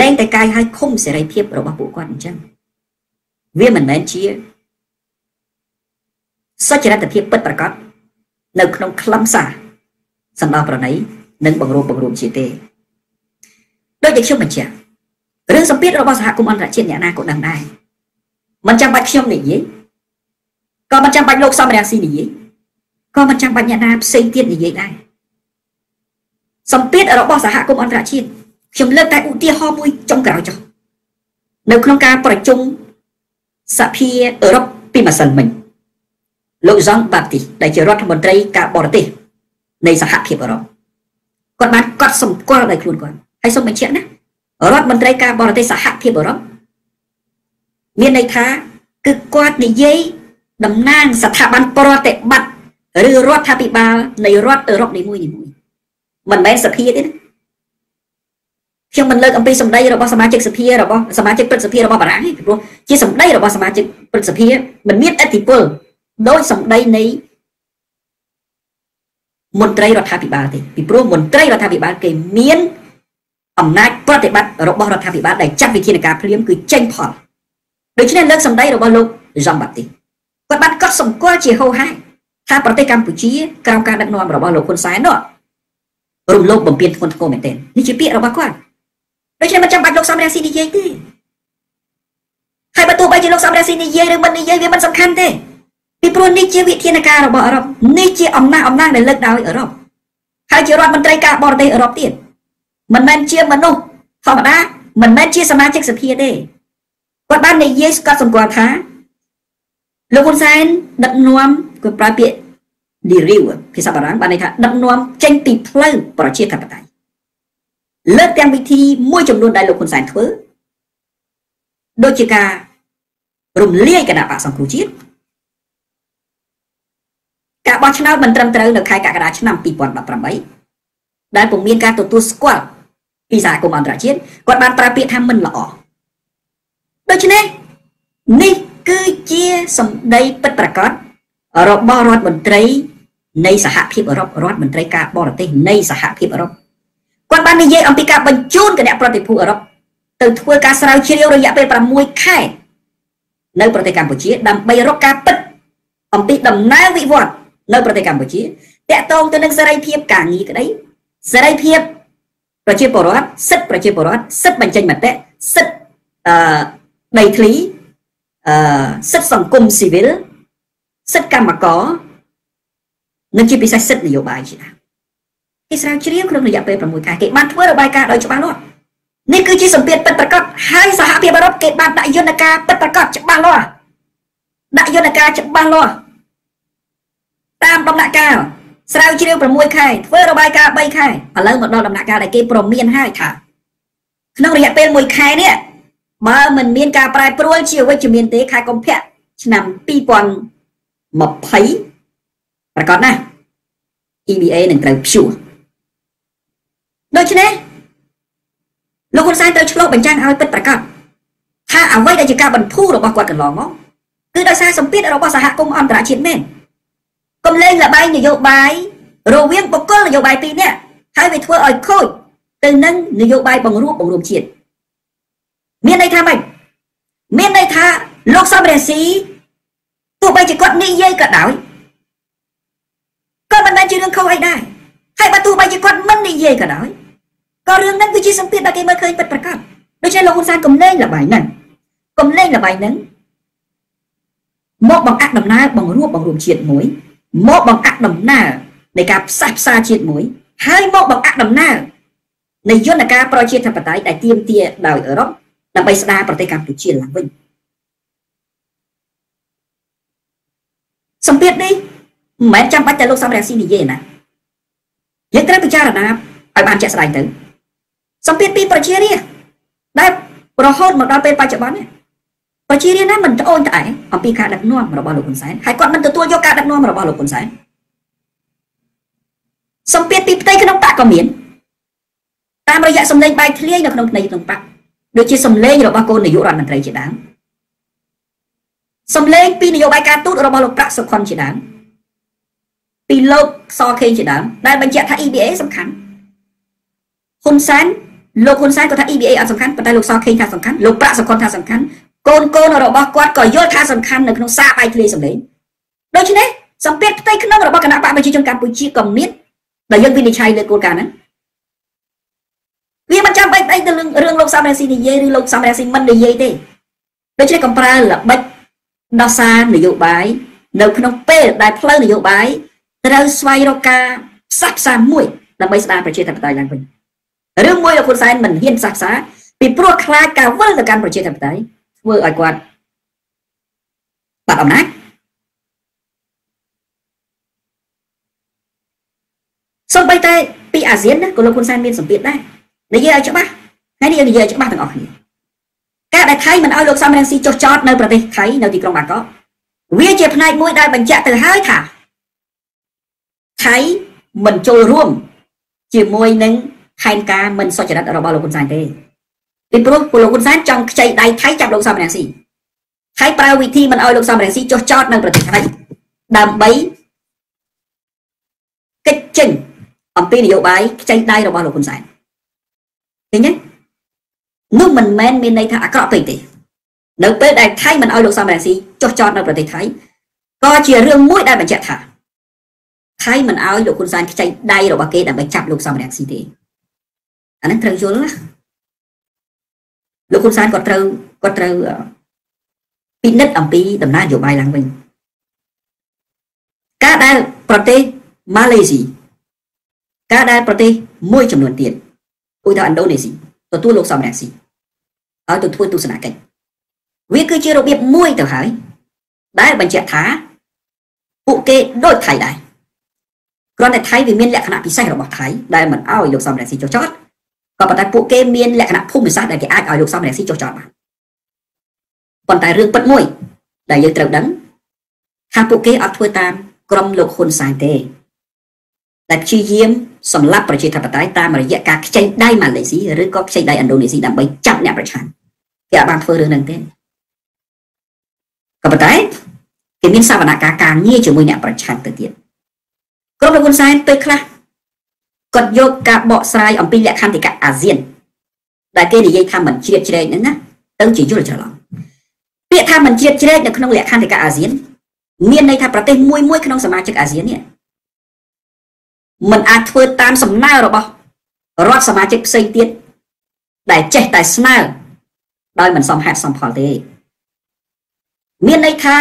លែងតែកាយឲ្យឃុំសេរីភាពរបស់ពួកគាត់អញ្ចឹងវាមិនមែនជា សច្ចរតភាពពិតប្រាកដនៅក្នុងខ្លឹមសារសន្តោសប្រណីនិងបង្រួបបង្រួមជាតិទេដូចដែលខ្ញុំបញ្ជាក់រឿងសម្ពាធរបស់សហគមន៍អន្តរជាតិអ្នកណាក៏ដឹងដែរមិនចាំបាច់ខ្ញុំនិយាយក៏មិនចាំបាច់លោកសំរងស៊ីនិយាយក៏មិនចាំបាច់អ្នកណាផ្សេងទៀតនិយាយដែរសម្ពាធរបស់សហគមន៍អន្តរជាតិខ្ញុំលើកតែឧទាហរណ៍មួយចុងក្រោយចុះនៅក្នុងការប្រជុំសភាអឺរ៉ុបពីម្សិលមិញ លោកហ្សង់បាប់ទីដែលជារដ្ឋមន្ត្រីការបរទេសនៃសហភាពអឺរ៉ុបគាត់បានកត់សម្គាល់ដោយខ្លួនគាត់ហើយសូមបញ្ជាក់ណារដ្ឋមន្ត្រីការបរទេសសហភាពអឺរ៉ុបមានន័យថាគឺគាត់និយាយតំណាងស្ថាប័នប្រតិបត្តិឬរដ្ឋាភិបាលនៃរដ្ឋអឺរ៉ុបនីមួយនីមួយមិនមែនសភាទេណាខ្ញុំមិនលើកអំពីសម្ដីរបស់សមាជិកសភារបស់សមាជិកព្រឹទ្ធសភារបស់បារាំងទេព្រោះជាសម្ដីរបស់សមាជិកព្រឹទ្ធសភាមិនមានអធិពល ដោយសម្ដីនៃមន្ត្រីរដ្ឋាភិបាលទេពីព្រោះមន្ត្រីរដ្ឋាភិបាលគេមានអំណាចប្រតិបត្តិរបស់រដ្ឋាភិបាលដែលចាត់វិធានការភ្លាមគឺចេញផលដូច្នេះលើកសម្ដីរបស់លោកយ៉ងបាទីគាត់បានកត់សម្គាល់ជាហោហែថាប្រទេសកម្ពុជាក្រោមការដឹកនាំរបស់លោកហ៊ុនសែននោះរំលោភបំពានធ្ងន់ធ្ងរមែនទែននេះជាពាក្យរបស់គាត់ដូច្នេះមិនចាំបាច់លោកសំរងស៊ីនិយាយទេហើយបើទោះបីជាលោកសំរងស៊ីនិយាយឬមិននិយាយវាមិនសំខាន់ទេ ពីព្រោះនេះជាវិធានការរបស់អឺរ៉ុបនេះជាអំណាចអំណាចដែលលើកដោយអឺរ៉ុបហើយជារដ្ឋមន្ត្រីការបរទេសអឺរ៉ុបទៀតមិនមែនជាមនុស្សធម្មតាមិនមែនជាសមាជិកសភាទេគាត់បាននិយាយស្កត់សម្គាល់ថាលោកហ៊ុនសែនដឹកនាំគាត់ប្រើពាក្យ derive ភាសាបារាំងបានន័យថាដឹកនាំចេញពីផ្លូវប្រជាធិបតេយ្យលើកទាំងវិធីមួយចំនួនដែលលោកហ៊ុនសែនធ្វើដូចជាការរំលាយគណៈបកសង្គ្រោះជាតិ ការបោះឆ្នោតមិនត្រឹមត្រូវនៅខែកក្កដាឆ្នាំ2018ដែលពុំមានការទទួលស្គាល់ពីសហគមន៍អន្តរជាតិគាត់បានប្រើពាក្យថាមិនល្អដូច្នេះនេះគឺជាសម្ដីពិតប្រាកដរបស់រដ្ឋមន្ត្រីនៃសហភាពអឺរ៉ុបរដ្ឋមន្ត្រីការបរទេសនៃសហភាពអឺរ៉ុបគាត់បាននិយាយអំពីការបញ្ជូនគណៈប្រតិភូអឺរ៉ុបទៅធ្វើការស្រាវជ្រាវរយៈពេល6ខែនៅប្រទេសកម្ពុជាដើម្បីរកការពិតអំពីដំណើរវិវត្ត នៅប្រទេសកម្ពុជាតកតងទៅនឹងសេរីភាពការងារក្តីសេរីភាពប្រជាពលរដ្ឋសិទ្ធិប្រជាពលរដ្ឋសិទ្ធិបញ្ចេញមតិសិទ្ធិអឺដីធ្លីអឺសិទ្ធិសង្គមស៊ីវិលសិទ្ធិកម្មករនិងជាពិសេសសិទ្ធិនយោបាយជាដើមគេស្រាវជ្រាវក្នុងរយៈពេល6ខែគេបានធ្វើរបាយការណ៍ដោយច្បាស់លាស់នេះគឺជាសម្ពាធពិតប្រាកដហើយសហភាពអឺរ៉ុបគេបានដាក់យន្តការពិតប្រាកដច្បាស់លាស់ដាក់យន្តការច្បាស់លាស់ តាមដំណាក់កាលស្រាវជ្រាវ6ខែធ្វើរបាយការណ៍3ខែឥឡូវមកដល់ដំណាក់កាលដែលគេប្រមានហើយថាក្នុងរយៈពេល1ខែនេះបើមិនមានការប្រែប្រួលជាវិជ្ជមានទេខែកុម្ភៈឆ្នាំ2020ប្រកាសណា EBA នឹងត្រូវព្យួរដូច្នេះលោកហ៊ុនសែនត្រូវឆ្លុះបញ្ចាំងឲ្យពិតប្រាកដថាអ្វីដែលជាការបន្ធូររបស់គាត់កន្លងមកគឺដោយសារសម្ពាធរបស់សហគមន៍អន្តរជាតិមែន កុំលេងលបែងនយោបាយរវាងបុគ្គលនយោបាយពីរនាក់ហើយវាធ្វើឲ្យខូចទៅនឹងនយោបាយបង្រួបបង្រួមជាតិមានន័យថាម៉េចមានន័យថាលោកសំរងស៊ីទោះបីជាគាត់និយាយក៏ដោយក៏មិនដែលជារឿងខុសអីដែរហើយបើទោះបីជាគាត់មិននិយាយក៏ដោយក៏រឿងហ្នឹងគឺជាសម្ពាធដែលគេមើលឃើញពិតប្រាកដដូច្នេះលោកហ៊ុនសែនកុំលេងលបែងហ្នឹងកុំលេងលបែងហ្នឹងមកបង្អាក់ដំណើរបង្រួបបង្រួមជាតិមួយ មកបង្អាក់ដំណើរនៃការផ្សះផ្សាជាតិមួយ ហើយមកបង្អាក់ដំណើរនៃយន្តការប្រជាធិបតេយ្យដែលទាមទារដោយអឺរ៉ុបដើម្បីស្ដារប្រទេសកម្ពុជាឡើងវិញសម្ពាធនេះមិនមែនចាំបាច់តែលោកសំរងស៊ីនិយាយណាយើងត្រូវពិចារណាឲ្យបានជាក់ស្ដែងទៅសម្ពាធពីប្រជារាស្ត្រដែលរហូតមកដល់ពេលបច្ចុប្បន្ននេះ ប្រជារាស្ត្រណាមិនត្អូញត្អែអំពីការដឹកនាំរបស់លោកហ៊ុនសែនហើយគាត់មិនទទួលយកការដឹកនាំរបស់លោកហ៊ុនសែនសម្ពាធពីផ្ទៃក្នុងបកក៏មានតាមរយៈសម្លេងបែកធ្លាយនៅក្នុងផ្នែកក្នុងបកដូចជាសម្លេងរបស់កូននាយករដ្ឋមន្ត្រីជាដើមសម្លេងពីនយោបាយការទូតរបស់លោកប្រាក់សុខុនជាដើមពីលោកសខេងជាដើមដែលបញ្ជាក់ថា EBA សំខាន់ហ៊ុនសែនលោកហ៊ុនសែនក៏ថា EBA អត់សំខាន់ប៉ុន្តែលោកសខេងថាសំខាន់លោកប្រាក់សុខុនថាសំខាន់ កូនកូនរបស់គាត់ក៏យល់ថាសំខាន់នៅក្នុងសារបាយធ្លាយសម្លេងដូច្នេះសម្ពាធផ្ទៃក្នុងរបស់គណៈបកប្រជាជនកម្ពុជាក៏មានដែលយើងវិនិច្ឆ័យលើគោលការណ៍ហ្នឹងវាមិនចាំបាច់អីទៅរឿងលោកសំរងស៊ីនិយាយឬលោកសំរងស៊ីមិននិយាយទេដូច្នេះកំប្រើល្បិចដោះសារនយោបាយនៅក្នុងពេលដែលផ្លូវនយោបាយត្រូវស្វែងរកការផ្សះផ្សាមួយដើម្បីស្ដារប្រជាធិបតេយ្យឡើងវិញរឿងមួយលោកហ៊ុនសែនមិនហ៊ានផ្សះផ្សាពីព្រោះខ្លាចការវិលទៅកាន់ប្រជាធិបតេយ្យ ធ្វើឲ្យគាត់បាត់អំណាចសូម្បីតែពីអាស៊ានណាក៏លោកហ៊ុនសែនមានសម្ពាធដែរនិយាយឲ្យច្បាស់ហើយនេះនិយាយឲ្យច្បាស់ទាំងអស់គ្នាការដែលថៃមិនឲ្យលោកសំរងស៊ីចុះចតនៅប្រទេសថៃនៅទីក្រុងបាងកកវាជាផ្នែកមួយដែលបញ្ជាក់ទៅហើយថាថៃមិនចូលរួមជាមួយនឹងផែនការមិនសុចរិតរបស់លោកហ៊ុនសែនទេ ពីព្រោះពលលោកហ៊ុនសែនចង់ខ្ចីដៃថៃចាប់លោកសំរងស៊ីថៃប្រើវិធីមិនឲ្យលោកសំរងស៊ីចុះចតនៅប្រទេសថៃដើម្បីកិច្ចចេញអំពីនយោបាយខ្ចីដៃរបស់លោកហ៊ុនសែនឃើញទេនោះមិនមែនមានន័យថាអាក្រក់ពេកទេនៅពេលដែលថៃមិនឲ្យលោកសំរងស៊ីចុះចតនៅប្រទេសថៃក៏ជារឿងមួយដែលបញ្ជាក់ថាថៃមិនឲ្យលោកហ៊ុនសែនខ្ចីដៃរបស់គេដើម្បីចាប់លោកសំរងស៊ីទេអានឹងត្រូវយល់ណា លោកហ៊ុនសែនគាត់ត្រូវគាត់ត្រូវពិនិត្យអំពីដំណើរនយោបាយឡើងវិញការដែលប្រទេសម៉ាឡេស៊ីការដែលប្រទេសមួយចំនួនទៀតឧទាហរណ៍ឥណ្ឌូនេស៊ីទទួលលោកសំរងស៊ីឲ្យទៅធ្វើទស្សនកិច្ចវាគឺជារបៀបមួយទៅហើយដែលបញ្ជាក់ថាពួកគេដូចថៃដែរគ្រាន់តែថៃវាមានលក្ខណៈពិសេសរបស់ថៃដែលមិនអោយលោកសំរងស៊ីចុះចត ក៏ប៉ុន្តែពួកគេមានលក្ខណៈភូមិសាស្ត្រដែលគេអាចឲ្យលោកសំរងស៊ីចុះចតបានប៉ុន្តែរឿងពិតមួយ ដែលយើងត្រូវដឹងថាពួកគេអត់ធ្វើតាមក្រមលោកហ៊ុនសែនទេដែលព្យាយាមសម្លាប់ប្រជាធិបតេយ្យតាមរយៈការខ្ចីដៃម៉ាឡេស៊ីឬក៏ខ្ចីដៃឥណ្ឌូនេស៊ីដើម្បីចាប់អ្នកប្រឆាំងគេអាចបានធ្វើរឿងហ្នឹងទេក៏ប៉ុន្តែគេមានសវនកម្មការងារជាមួយអ្នកប្រឆាំងទៅទៀតក្រុមលោកហ៊ុនសែនពេលខ្លះ គាត់យកការបកស្រាយអំពីលក្ខន្តិកៈអាស៊ានដែលគេនិយាយថាមិនជ្រៀតជ្រែកហ្នឹងណាទៅជាយល់ច្រឡំពាក្យថាមិនជ្រៀតជ្រែកនៅក្នុងលក្ខន្តិកៈអាស៊ានមានន័យថាប្រទេសមួយមួយក្នុងសមាជិកអាស៊ាននេះមិនអាចធ្វើតាមសំណើរបស់រដ្ឋសមាជិកផ្សេងទៀតដែលចេះតែស្នើដោយមិនសមហេតុសមផលទេមានន័យថា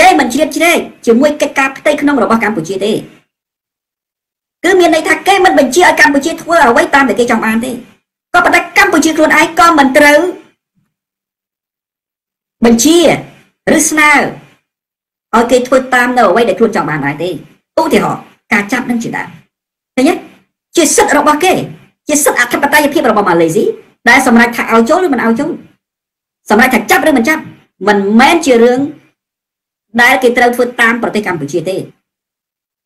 គេមិនជ្រៀតជ្រែកជាមួយកិច្ចការផ្ទៃក្នុងរបស់កម្ពុជាទេ គឺមានន័យថាគេមិនបញ្ជាឲ្យកម្ពុជាធ្វើអ្វីតាមដែលគេចង់បានទេក៏ប៉ុន្តែកម្ពុជាខ្លួនឯងក៏មិនត្រូវបញ្ជាឬស្នើឲ្យគេធ្វើតាមនៅអ្វីដែលខ្លួនចង់បានដែរទេឧទាហរណ៍ការចាប់នឹងជាដើមឃើញទេជាសិទ្ធិរបស់គេជាសិទ្ធិអធិបតេយ្យភាពរបស់ម៉ាឡេស៊ីដែលសម្រាប់ថាឲ្យចូលឬមិនឲ្យចូលសម្រាប់ថាចាប់ឬមិនចាប់មិនមែនជារឿងដែលគេត្រូវធ្វើតាមប្រទេសកម្ពុជាទេ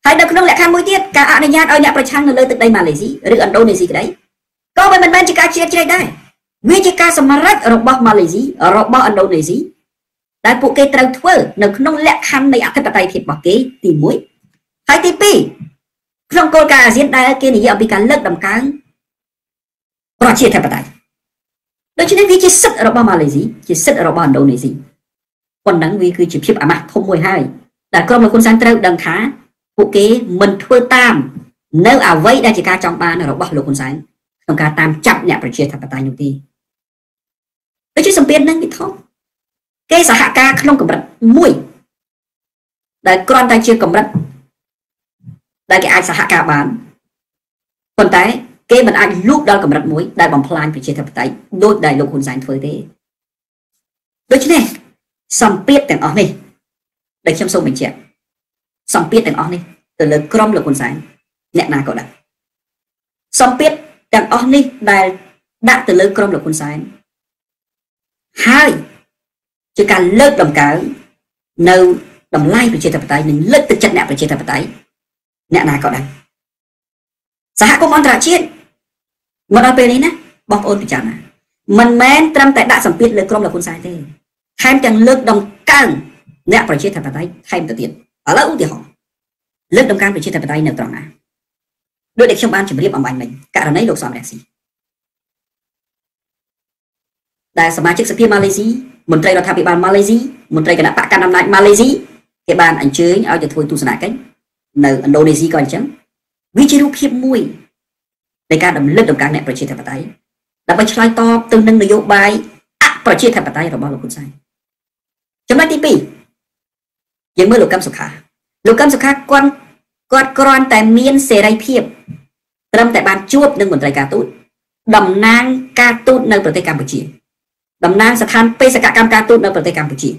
ហើយនៅក្នុងលក្ខខណ្ឌមួយទៀតការអនុញ្ញាតឲ្យអ្នកប្រឆាំងនៅលើទឹកដីម៉ាឡេស៊ីឬឥណ្ឌូនេស៊ីក្តីក៏មិនមែនជាការជ្រៀតជ្រែកដែរវាជាការសម្រេចរបស់ម៉ាឡេស៊ីរបស់ឥណ្ឌូនេស៊ីដែលពួកគេត្រូវធ្វើនៅក្នុងលក្ខខណ្ឌនៃអធិបតេយ្យភាពរបស់គេទី1ហើយទី2ក្នុងគោលការណ៍អាស៊ានដែលគេនិយាយអំពីការលើកដំកើងប្រជាធិបតេយ្យដូច្នេះវាជាសិទ្ធិរបស់ម៉ាឡេស៊ីជាសិទ្ធិរបស់ឥណ្ឌូនេស៊ីប៉ុណ្ណឹងវាគឺជាភាពអាម៉ាស់ធំមួយហើយដែលក្រុមលោកហ៊ុនសែនត្រូវដឹងថា ពួកគេមិនធ្វើតាម នៅអ្វីដែលជាការចង់បានរបស់លោកហ៊ុនសែនក្នុងការតាមចាប់អ្នកប្រជាធិបតេយ្យនោះទេដូចជាសម្ពាធនឹងវាធំគេសហការក្នុងកម្រិតមួយដែលគ្រាន់តែជាកម្រិតដែលគេអាចសហការបានប៉ុន្តែគេមិនអាចលូកដល់កម្រិតមួយដែលបំផ្លាញប្រជាធិបតេយ្យដោយដែលលោកហ៊ុនសែនធ្វើទេដូច្នេះសម្ពាធទាំងអស់នេះដែលខ្ញុំសូមបញ្ជាក់ សម្ពាធទាំងអស់នេះទៅលើក្រុមលោកហ៊ុនសែនអ្នកណាក៏ដែរសម្ពាធទាំងអស់នេះដែលដាក់ទៅលើក្រុមលោកហ៊ុនសែនហើយជាការលើកដំកើងនៅតម្លៃប្រជាធិបតេយ្យនិងលើកទឹកចិត្តអ្នកប្រជាធិបតេយ្យអ្នកណាក៏ដែរសហគមន៍អន្តរជាតិមកដល់ពេលនេះណាបងប្អូនពិចារណាមិនមែនត្រឹមតែដាក់សម្ពាធលើក្រុមលោកហ៊ុនសែនទេថែមទាំងលើកដំកើងអ្នកប្រជាធិបតេយ្យថែមទៅទៀត ឥឡូវឧទាហរណ៍លើកដំកើងប្រជាធិបតេយ្យនៅត្រង់ណាដោយដែលខ្ញុំបានជម្រាបអំបញ្ញមិញករណីលោកសំរងស៊ីដែលសមាជិកសភាម៉ាឡេស៊ីមន្ត្រីរដ្ឋាភិបាលម៉ាឡេស៊ីមន្ត្រីគណៈបកកណ្ដាលអំណាចម៉ាឡេស៊ីគេបានអញ្ជើញឲ្យទៅធ្វើទស្សនកិច្ចនៅឥណ្ឌូនេស៊ីក៏អញ្ចឹងវាជារូបភាពមួយនៃការដំណឹកដំកើងអ្នកប្រជាធិបតេយ្យដើម្បីឆ្លើយតបទៅនឹងនយោបាយអប្រជាធិបតេយ្យរបស់លោកហ៊ុនសែនចំណុចទី2 យើងមើលលោកកឹមសុខាលោកកឹមសុខាគាត់គាត់គ្រាន់តែមានសេរីភាពត្រឹមតែបានជួបនឹងមន្ត្រីការទូតតំណាងការទូតនៅប្រទេសកម្ពុជាតំណាងស្ថានបេសកកម្មការទូតនៅប្រទេសកម្ពុជា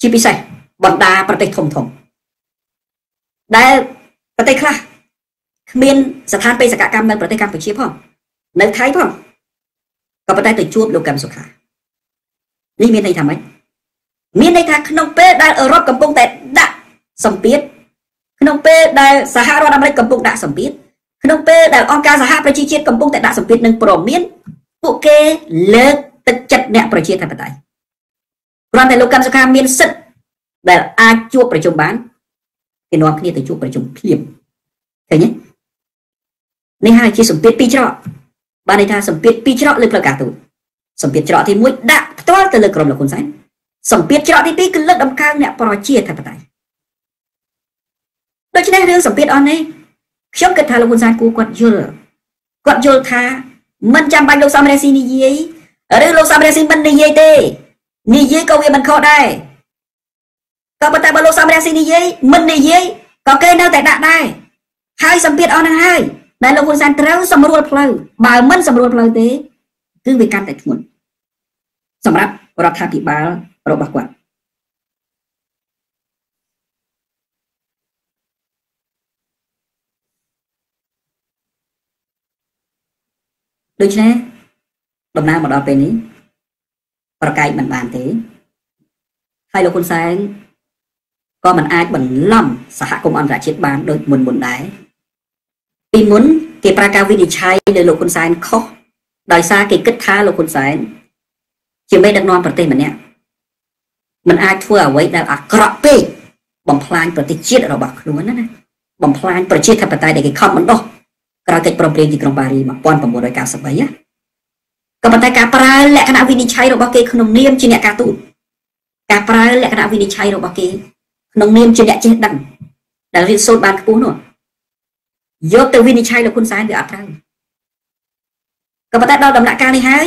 ជាពិសេសបណ្ដាប្រទេសធំធំដែលប្រទេសខ្លះគ្មានស្ថានបេសកកម្មនៅប្រទេសកម្ពុជាផងនៅថៃផងក៏ប៉ុន្តែទៅជួបលោកកឹមសុខានេះមានន័យថាម៉េច មានន័យថាក្នុងពេលដែលអឺរ៉ុបកំពុងតែដាក់សម្ពាធក្នុងពេលដែលសហរដ្ឋអាមេរិកកំពុងដាក់សម្ពាធក្នុងពេលដែលអង្គការសហប្រជាជាតិកំពុងតែដាក់សម្ពាធនឹងព្រមានពួកគេលើកទឹកចិត្តអ្នកប្រជាធិបតេយ្យគ្រាន់តែលោកកឹមសុខាមានសិទ្ធិដែលអាចជួបប្រជុំបានគេនាំគ្នាទៅជួបប្រជុំភ្លាមឃើញទេនេះហើយជាសម្ពាធពីរច្រកបានន័យថាសម្ពាធពីរច្រកលើផ្លូវការទូតសម្ពាធច្រកទី1ដាក់ផ្ទាល់ទៅលើក្រុមលោកហ៊ុនសែន សម្ពាធច្រកទី2គឺលើកដំកើងអ្នកប្រជាធិបតេយ្យដូច្នេះរឿងសម្ពាធអស់នេះខ្ញុំគិតថាលោកហ៊ុនសែនគួរគាត់យល់គាត់យល់ថាមិនចាំបាច់លោកសំរងស៊ីនិយាយឬលោកសំរងស៊ីមិននិយាយទេនិយាយក៏វាមិនខុសដែរក៏ប៉ុន្តែបើលោកសំរងស៊ីនិយាយមិននិយាយក៏គេនៅតែដាក់ដែរហើយសម្ពាធអស់ហ្នឹងហើយដែលលោកហ៊ុនសែនត្រូវសម្រួលផ្លូវបើមិនសម្រួលផ្លូវទេគឺវាកាន់តែធ្ងន់សម្រាប់រដ្ឋាភិបាល របស់គាត់ដូច្នេះដំណើរមកដល់ពេលនេះប្រកែកមិនបានទេហើយលោកហ៊ុនសែនក៏មិនអាចបន្លំសហគមន៍អន្តរជាតិបានដូចមុនមុនដែរពីមុនគេប្រើការវិនិច្ឆ័យលើលោកហ៊ុនសែនខុសដោយសារគេគិតថាលោកហ៊ុនសែនជាមេដឹកនាំប្រទេសម្នាក់ มันអាចធ្វើអ្វីដែលអាក្រក់ពេកបំផ្លាញប្រទេសជាតិរបស់ខ្លួនណាណាបំផ្លាញប្រជាធិបតេយ្យដែលគេខំបណ្ដោះក្រោយកិច្ចព្រមព្រៀងទីក្រុងប៉ារី1993ណាក៏ប៉ុន្តែការប្រើលក្ខណៈវិនិច្ឆ័យរបស់គេក្នុងនាមជាអ្នកការទូតការប្រើលក្ខណៈវិនិច្ឆ័យរបស់គេក្នុងនាមជាអ្នកចេះដឹងដែលរៀនសូត្របានខ្ពស់នោះយកទៅវិនិច្ឆ័យលោកហ៊ុនសែនវាអត់ត្រូវក៏ប៉ុន្តែដល់ដំណាក់កាលនេះហើយ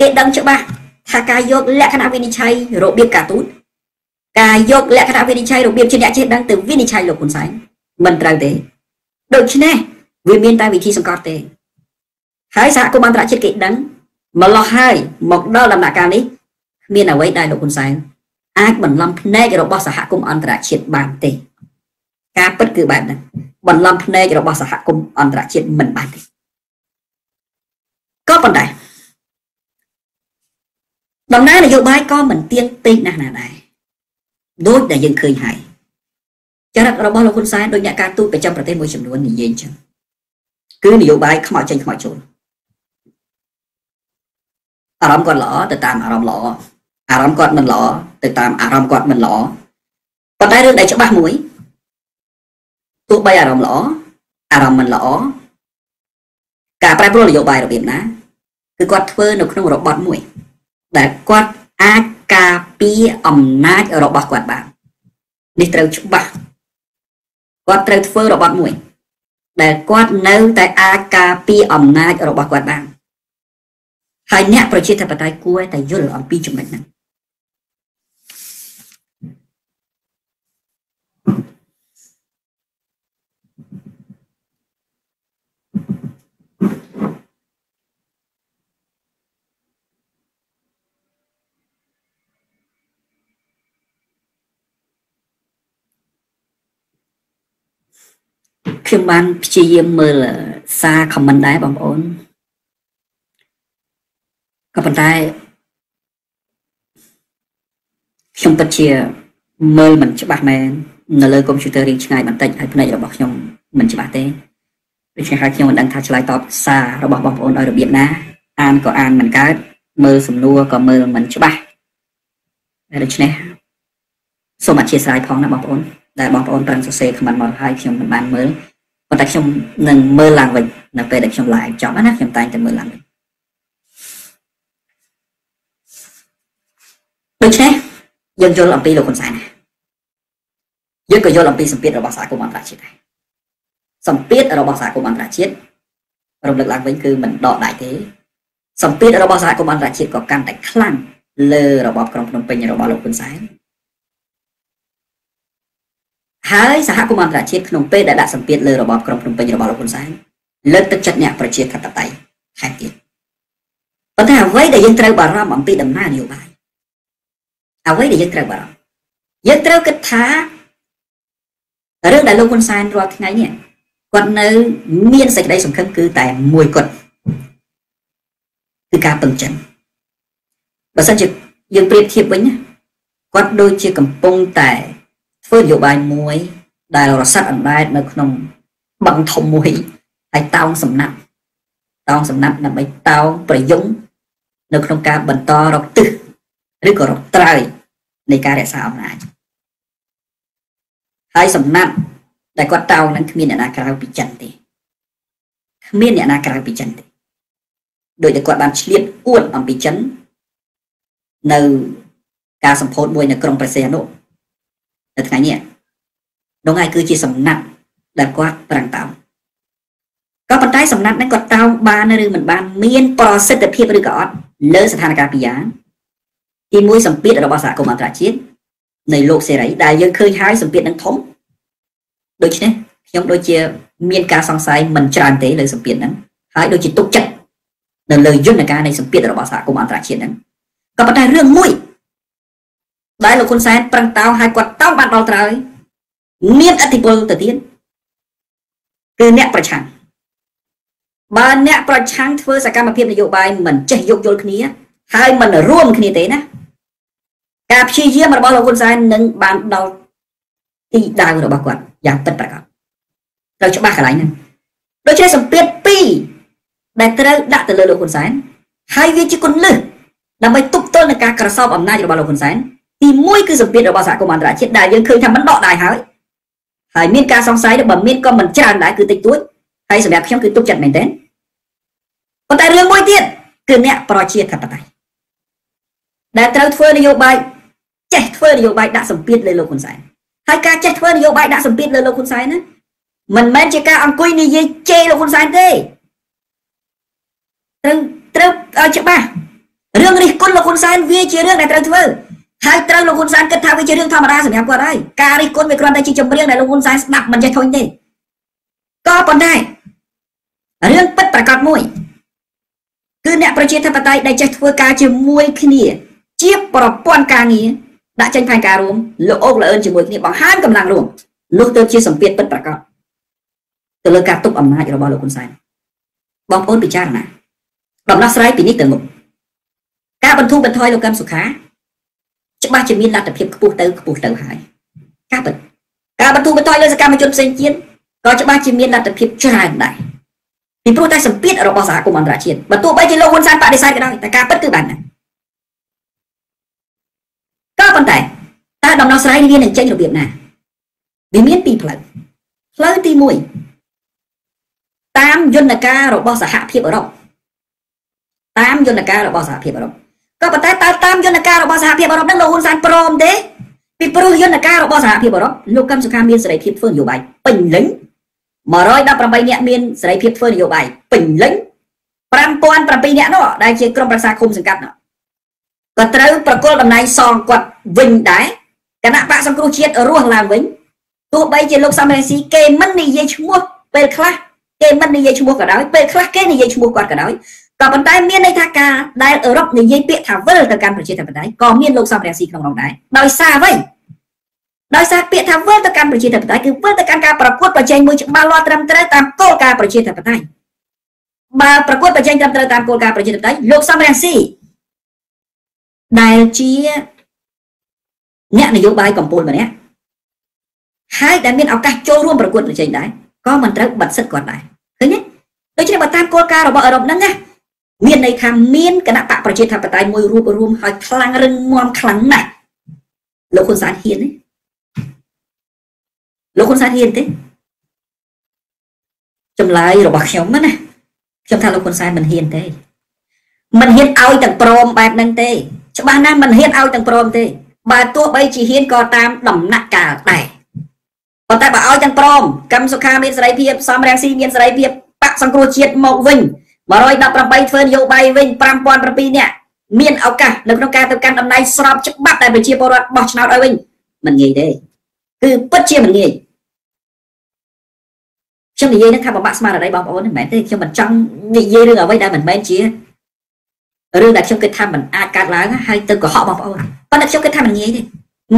គេដឹងច្បាស់ ថាការយកលក្ខណៈវិនិច្ឆ័យរបៀបការទូតការយកលក្ខណៈវិនិច្ឆ័យរបៀបជាអ្នកចេះដឹងទៅវិនិច្ឆ័យលោកហ៊ុនសែនមិនត្រូវទេដូច្នេះវាមានតែវិធីសង្កត់ទេហើយសហគមន៍អន្តរជាតិគេដឹងម្លោះហើយមកដល់ដំណាក់កាលនេះគ្មានអ្វីដែលលោកហ៊ុនសែនអាចបន្លំភ្នែករបស់សហគមន៍អន្តរជាតិបានទេ ការពិតគឺបែបហ្នឹងបន្លំភ្នែករបស់សហគមន៍អន្តរជាតិមិនបានទេក៏ប៉ុន្តែ ដំណើរនយោបាយក៏មិនទៀងពេកណាស់ណាដែរដូចដែលយើងឃើញហើយចរិតរបស់លោកហ៊ុនសែនដូចអ្នកការទូតប្រចាំប្រទេសមួយចំនួននិយាយអញ្ចឹងគឺនយោបាយខ្មោចចេញខ្មោចចូលអារម្មណ៍គាត់ល្អទៅតាមអារម្មណ៍ល្អអារម្មណ៍គាត់មិនល្អទៅតាមអារម្មណ៍គាត់មិនល្អប៉ុន្តែរឿងដែលច្បាស់មួយទោះបីអារម្មណ៍ល្អអារម្មណ៍មិនល្អការប្រែប្រួលនយោបាយរបៀបណាគឺគាត់ធ្វើនៅក្នុងរបបមួយ ដែលគាត់អាចការពារអំណាចរបស់គាត់បាននេះត្រូវច្បាស់គាត់ត្រូវធ្វើរបបមួយ ដែលគាត់នៅតែអាចការពារអំណាចរបស់គាត់បានហើយអ្នកប្រជាធិបតេយ្យគួរតែយល់អំពីចំណុចហ្នឹង ខ្ញុំបានព្យាយាមមើលសារខមមិនដែរបងប្អូនក៏ប៉ុន្តែខ្ញុំពិតជាមើលមិនច្បាស់មែននៅលើកុំព្យូទ័ររៀងឆ្ងាយបន្តិចហើយភ្នែករបស់ខ្ញុំមិនច្បាស់ទេដូច្នេះហើយខ្ញុំមិនដឹងថាឆ្លើយតបសាររបស់បងប្អូនឲ្យរបៀបណា អានក៏អានមិនកើតមើលសំណួរក៏មើលមិនច្បាស់ដូច្នេះសូមអធិស្ឋានផងណាបងប្អូនដែលបងប្អូនប្រឹងសរសេរខមមិនមកហើយខ្ញុំមិនបានមើល ប៉ុន្តែខ្ញុំនឹងមើលឡើងវិញនៅពេលដែលខ្ញុំ live ចប់ណាខ្ញុំតែងតែមើលឡើងវិញដូច្នេះយើងយល់អំពីលោកហ៊ុនសែនយើងក៏យល់អំពីសម្ពាធរបស់សហគមន៍អន្តរជាតិដែរសម្ពាធរបស់សហគមន៍អន្តរជាតិរំលឹកឡើងវិញគឺមិនដកដៃទេសម្ពាធរបស់សហគមន៍អន្តរជាតិក៏កាន់តែខ្លាំងលើរបបក្រុងភ្នំពេញរបស់លោកហ៊ុនសែន ហើយសហគមន៍អន្តរជាតិក្នុងពេលដែលដាក់សម្ពាធលើរបបក្រុងភ្នំពេញរបស់លោកហ៊ុនសែនលើកទឹកចិត្តអ្នកប្រជាធិបតេយ្យថែមទៀតប៉ុន្តែអ្វីដែលយើងត្រូវបារម្ភអំពីដំណើរនយោបាយអ្វីដែលយើងត្រូវបារម្ភយើងត្រូវគិតថារឿងដែលលោកហ៊ុនសែនរាល់ថ្ងៃនេះគាត់នៅមានសេចក្តីសង្ឃឹមគឺតែមួយគត់គឺការពឹងចិនបើសិនជាយើងប្រៀបធៀបវិញគាត់ដូចជាកំពុងតែ ធ្វើនយោបាយមួយ ដែលរសាត់អណ្ដែតនៅក្នុងបឹងធំមួយហើយតោងសំណាក់តោងសំណាក់ដើម្បីតោងប្រយុងនៅក្នុងការបន្តរកទិសឬក៏រកត្រើយនៃការរក្សាអំណាចហើយសំណាក់ដែលគាត់តោងនឹងគ្មានអ្នកណាក្រៅពីចិនទេគ្មានអ្នកណាក្រៅពីចិនទេដោយតែគាត់បានឆ្លៀតអួតអំពីចិននៅការសម្ពោធមួយនៅក្រុងព្រះសីហនុ នៅថ្ងៃនេះនោះហើយគឺជាសំណាក់ដែលគាត់ប្រាំងតោងក៏ប៉ុន្តែសំណាក់ហ្នឹងគាត់តោងបានឬមិនបានមានប្រសិទ្ធភាពឬក៏អត់លើស្ថានភាពពីរយ៉ាងទីមួយសម្ពាធរបស់សហគមន៍អន្តរជាតិនៃលោកសេរី ដែលយើងឃើញហើយសម្ពាធនឹងធំដូច្នេះខ្ញុំដូចជា មានការសង្ស័យមិនច្រើនទេលើសម្ពាធហ្នឹងហើយដូចជាទុកចិត្តនៅលើយន្តការនៃសម្ពាធរបស់សហគមន៍អន្តរជាតិហ្នឹងក៏ប៉ុន្តែរឿងមួយ ដែលលោកហ៊ុនសែនប្រឹងតោងឲ្យគាត់តោងបានដល់ត្រើយមានអធិបុលទៅទៀតគឺអ្នកប្រឆាំងបើអ្នកប្រឆាំងធ្វើសកម្មភាពនយោបាយមិនចេះយោគយល់គ្នា ហើយមិនរួមគ្នាទេណាការព្យាយាមរបស់លោកហ៊ុនសែននឹងបានដល់ទីដៅរបស់គាត់យ៉ាងពិតប្រាកដត្រូវច្បាស់កន្លែងហ្នឹងដូច្នេះសម្ពាធ2ដែលត្រូវដាក់ទៅលើលោកហ៊ុនសែនហើយវាជាគុណលឹះដើម្បីទប់ទល់នឹងការក្រសោបអំណាចរបស់លោកហ៊ុនសែន ទី1គឺសម្ពាធរបស់សហគមន៍អន្តរជាតិដែលយើងឃើញថាមិនដកដៃហើយហើយមានការសង្ស័យបើមានក៏មិនច្រើនដែរគឺតិចតួចហើយសម្រាប់ខ្ញុំគឺទុកចិត្តមែនទែនប៉ុន្តែរឿងមួយទៀតគឺអ្នកប្រជាធិបតេយ្យដែលត្រូវធ្វើនយោបាយចេះធ្វើនយោបាយដាក់សម្ពាធលើលោកហ៊ុនសែនហើយការចេះធ្វើនយោបាយដាក់សម្ពាធលើលោកហ៊ុនសែនណាមិនមែនជាការអង្គុយនិយាយជេរលោកហ៊ុនសែនទេត្រូវត្រូវឲ្យច្បាស់រឿងនេះគុណលោកហ៊ុនសែនវាជារឿងដែលត្រូវធ្វើ ហើយត្រូវលោកហ៊ុនសែនគិតថាវាជារឿងធម្មតាសម្រាប់គាត់ហើយការរិះគន់វាគ្រាន់តែជាចម្រៀងដែលលោកហ៊ុនសែនស្ដាប់មិនចេះធុញទេក៏ប៉ុន្តែរឿងពិតប្រកបមួយគឺអ្នកប្រជាធិបតេយ្យដែលចេះធ្វើការជាមួយគ្នាជាប្រព័ន្ធការងារដាក់ចេញផែនការរួមលោកអូកលអឿនជាមួយគ្នាបង្ហាញកម្លាំងរួមនោះទៅជាសម្ពាធពិតប្រកបទៅលើការទប់អំណាចរបស់លោកហ៊ុនសែនបងប្អូនពិចារណាដំណោះស្រាយពីនេះទៅមុខការបន្ធូរបន្ថយលោកកឹមសុខា ច្បាស់ជាមានលទ្ធភាពខ្ពស់ទៅខ្ពស់ទៅហើយការពិតការបន្ធូរបន្ថយលើសកម្មជនផ្សេងទៀតក៏ច្បាស់ជាមានលទ្ធភាពច្រើនដែរពីព្រោះតែសម្ពាធរបស់សហគមន៍អន្តរជាតិបើទោះបីជាលោកហ៊ុនសែនបដិសេធក៏ដោយតែការពិតគឺបានណាក៏ប៉ុន្តែតើដំណោះស្រាយនេះវានឹងចេញរបៀបណាវាមានពីរផ្លូវផ្លូវទី1តាមយន្តការរបស់សហភាពអឺរ៉ុបតាមយន្តការរបស់សហភាពអឺរ៉ុប ក៏ប៉ុន្តែតើតាមយន្តការរបស់សហភាពអឺរ៉ុបនឹងលោកហ៊ុនសែនព្រមទេពីព្រោះយន្តការរបស់សហភាពអឺរ៉ុបលោកកឹមសុខាមានសេរីភាពធ្វើនយោបាយពេញលេញ118នាក់មានសេរីភាពធ្វើនយោបាយពេញលេញ5007នាក់នោះដែលជាក្រុមប្រឹក្សាគុំសង្កាត់នោះក៏ត្រូវប្រគល់តំណែងសងគាត់វិញដែរគណៈបកសង្គ្រោះជាតិរស់ឡើងវិញទោះបីជាលោកសំរងស៊ីគេមិននិយាយឈ្មោះពេលខ្លះគេមិននិយាយឈ្មោះក៏ដោយពេលខ្លះគេនិយាយឈ្មោះគាត់ក៏ដោយ ក៏ប៉ុន្តែមានន័យថាការដែលអឺរ៉ុបនិយាយពាក្យថាវិលទៅកាន់ប្រជាធិបតេយ្យក៏មានលោកសំរងស៊ីក្នុងនោះដែរដោយសារអ្វីដោយសារពាក្យថាវិលទៅកាន់ប្រជាធិបតេយ្យគឺវិលទៅកាន់ការប្រកួតប្រជែងមួយច្បាស់លាស់ត្រឹមត្រូវតាមគោលការណ៍ប្រជាធិបតេយ្យបើប្រកួតប្រជែងត្រឹមត្រូវតាមគោលការណ៍ប្រជាធិបតេយ្យលោកសំរងស៊ីដែលជាអ្នកនយោបាយកម្ពុជាម្នាក់ហើយដែលមានឱកាសចូលរួមប្រកួតប្រជែងដែរក៏មិនត្រូវបិទសិទ្ធគាត់ដែរឃើញទេដូច្នេះបើតាមគោលការណ៍របស់អឺរ៉ុបហ្នឹងណា មានន័យថាមានគណៈបកប្រជាធិបតេយ្យមួយរួបរวมហើយខ្លាំងរឹងមាំខ្លាំងណាស់លោកហ៊ុនសែនហ៊ានទេលោកហ៊ុនសែនហ៊ានទេចម្លើយរបស់ខ្ញុំណាខ្ញុំថាលោកហ៊ុនសែនមិនហ៊ានទេមិនហ៊ានឲ្យទាំងព្រមបែបហ្នឹងទេ ច្បាស់ណាស់មិនហ៊ានឲ្យទាំងព្រមទេ បើទោះបីជាហ៊ានក៏តាមដំណាក់កាលដែរប៉ុន្តែបើឲ្យទាំងព្រមកម្មសុខាមានសេរីភាពសំរងស៊ីមានសេរីភាពបកសង្គ្រោះជាតិមកវិញ 118ធ្វើនយោបាយវិញ5007នាក់មានឱកាសនៅក្នុងការទៅកាន់តំណែងស្របច្បាប់ដែលប្រជាពលរដ្ឋបោះឆ្នោតឲ្យវិញមិនងាយទេគឺពិតជាមិនងាយខ្ញុំនិយាយនឹងថាបំផាក់ស្មារតីបងប្អូនមិនមែនទេខ្ញុំមិនចង់និយាយរឿងអ្វីដែលមិនមែនជារឿងដែលខ្ញុំគិតថាមិនអាចកាត់ឡើងហើយទៅកុហកបងប្អូនប៉ុន្តែខ្ញុំគិតថាមិនងាយទេ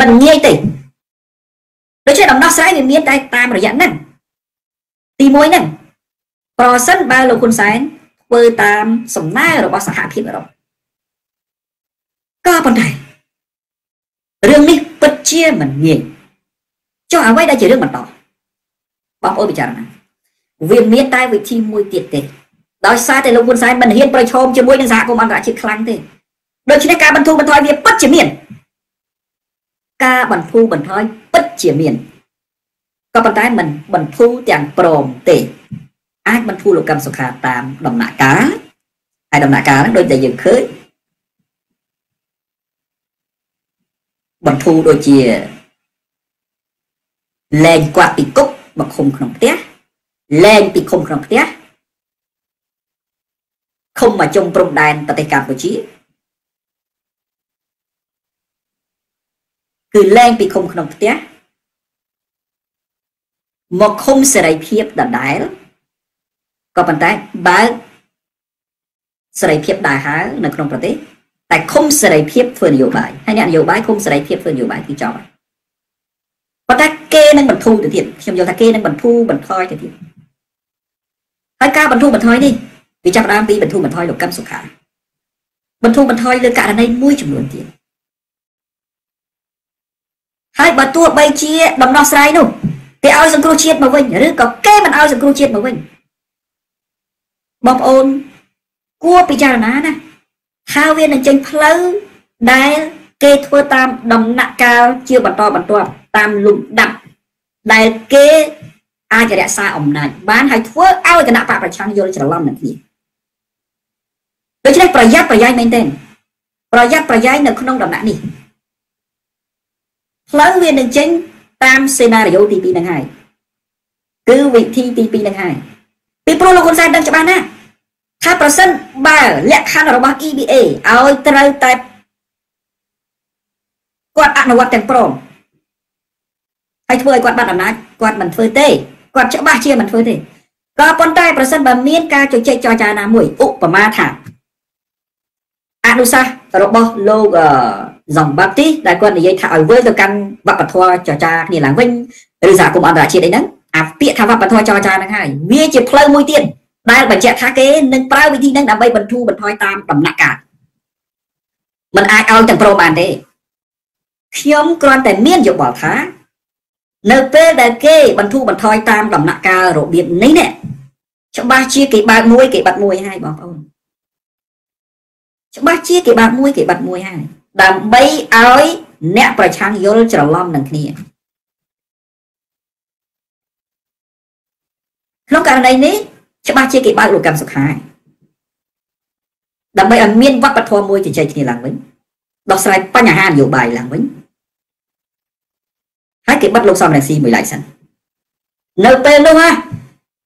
មិនងាយទេដូច្នេះដំណោះស្រាយវាមានតែតាមរយៈហ្នឹងទី1ហ្នឹងប្រសិនបើលោកហ៊ុនសែន ធ្វើតាមសំណើរបស់សហភាពអឺរ៉ុបក៏ប៉ុន្តែរឿងនេះពិតជាមិនងាយចុះអ្វីដែលជារឿងបន្តបងប្អូនពិចារណាវាមានតែវិធីមួយទៀតទេដោយសារតែលោកហ៊ុនសែនមិនហ៊ានប្រឈមជាមួយនឹងសហគមន៍អន្តរជាតិខ្លាំងទេដូច្នេះការបន្ធូរបន្ថយវាពិតជាមានការបន្ធូរបន្ថយពិតជាមានក៏ប៉ុន្តែមិនបន្ធូរទាំងព្រមទេ អាចបន្ធូរលោកកម្មសុខាតាមដំណាក់កាលហើយដំណាក់កាលហ្នឹងដូចដែលយើងឃើញបន្ធូរដូចជាលែងគាត់ពីគុកមកឃុំក្នុងផ្ទះលែងពីឃុំក្នុងផ្ទះឃុំមកជុំព្រំដែនប្រទេសកម្ពុជាគឺលែងពីឃុំក្នុងផ្ទះមកឃុំសេរីភាពដដែល ក៏ប៉ុន្តែបើសេរីភាពដែរហើយនៅក្នុងប្រទេសតែឃុំសេរីភាពធ្វើនយោបាយហើយអ្នកនយោបាយឃុំសេរីភាពធ្វើនយោបាយគឺចប់ហើយប៉ុន្តែគេនឹងបន្ធូរទៅទៀតខ្ញុំយល់ថាគេនឹងបន្ធូរបន្ថយទៅទៀតហើយការបន្ធូរបន្ថយនេះវាចាប់ផ្ដើមពីបន្ធូរបន្ថយលោកកឹមសុខាបន្ធូរបន្ថយលើករណីមួយចំនួនទៀតហើយបើទោះបីជាដំណោះស្រាយនោះគេឲ្យសង្គ្រោះជាតិមកវិញឬក៏គេមិនឲ្យសង្គ្រោះជាតិមកវិញ បងប្អូនគួរពិចារណាណាថាវានឹងចេញផ្លូវដែលគេធ្វើតាមដំណាក់កាលជាបន្តបន្ទាប់តាមលំដាប់ដែលគេអាចរក្សាអំណាចបានហើយធ្វើឲ្យគណៈបកប្រឆាំងយល់ច្រឡំនឹងគ្នាដូច្នេះប្រយ័ត្នប្រយែងមែនទែនប្រយ័ត្នប្រយែងនៅក្នុងដំណាក់នេះផ្លូវវានឹងចេញតាមសេណារីយ៉ូទី2ហ្នឹងហើយគឺវិធីទី2ហ្នឹងហើយ ពីព្រោះលោកហ៊ុនសែនដឹងច្បាស់ណាស់ថាប្រសិនបើលក្ខខណ្ឌរបស់ EBA ឲ្យត្រូវតែគាត់អនុវត្តទាំងព្រមហើយធ្វើឲ្យគាត់បាត់អំណាចគាត់មិនធ្វើទេគាត់ច្បាស់ជាមិនធ្វើទេក៏ប៉ុន្តែប្រសិនបើមានការជជែកចរចាណាមួយឧបមាថាអនុសាសន៍របស់លោកហ្សំបាទីដែលគាត់និយាយថាឲ្យវិលទៅកាន់វប្បធម៌ចរចាគ្នាឡើងវិញឬសហគមន៍អន្តរជាតិអីហ្នឹង អាពាក្យថាវប្បធម៌ចរចាហ្នឹងហើយវាជាផ្លូវមួយទៀតដែលបញ្ជាក់ថាគេនឹងប្រើវិធីហ្នឹងដើម្បីបន្ធូរបន្ថយតាមដំណាក់កាលมันអាចឲ្យទាំងព្រមបានទេខ្ញុំគ្រាន់តែមានយោបល់ថានៅពេលដែលគេបន្ធូរបន្ថយតាមដំណាក់កាលរបៀបនេះនេះច្បាស់ជាគេបើកមួយគេបាត់មួយហើយបងប្អូនច្បាស់ជាគេបើកមួយគេបាត់មួយហើយដើម្បីឲ្យអ្នកប្រឆាំងយល់ច្រឡំនឹងគ្នា ក្នុងករណីនេះច្បាស់ជាគេបើកលោកកម្មសុខាដើម្បីឲ្យមានវប្បធម៌មួយជជែកគ្នាឡើងវិញដោះស្រាយបញ្ហានយោបាយឡើងវិញហើយគេបិទលោកសំរងស៊ីមួយឡែកសិននៅពេលនោះណា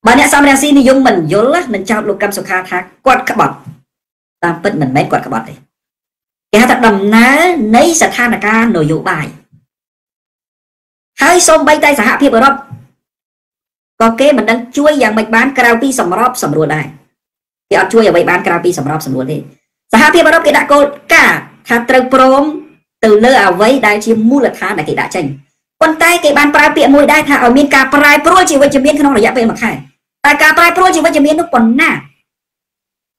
បើអ្នកសំរងស៊ីនិយមមិនយល់នឹងចោទលោកកម្មសុខាថាគាត់ក្បត់តាមពិតមិនមែនគាត់ក្បត់ទេគេហៅថាដំណើរនៃស្ថានភាពនយោបាយហើយសូម្បីតែសហភាពអឺរ៉ុប ក៏គេមិនដឹងជួយយ៉ាងម៉េចបានក្រៅពីសម្របសម្រួលដែរគេអត់ជួយអ្វីបានក្រៅពីសម្របសម្រួលទេសហភាពអឺរ៉ុបគេដាក់គោលការណ៍ថាត្រូវព្រមទៅលើអ្វីដែលជាមូលដ្ឋានដែលគេដាក់ចេញប៉ុន្តែគេបានប្រើពាក្យមួយដែរថាឲ្យមានការប្រែប្រួលជាវិជ្ជមានក្នុងរយៈពេល1ខែតែការប្រែប្រួលជាវិជ្ជមាននោះប៉ុណ្ណា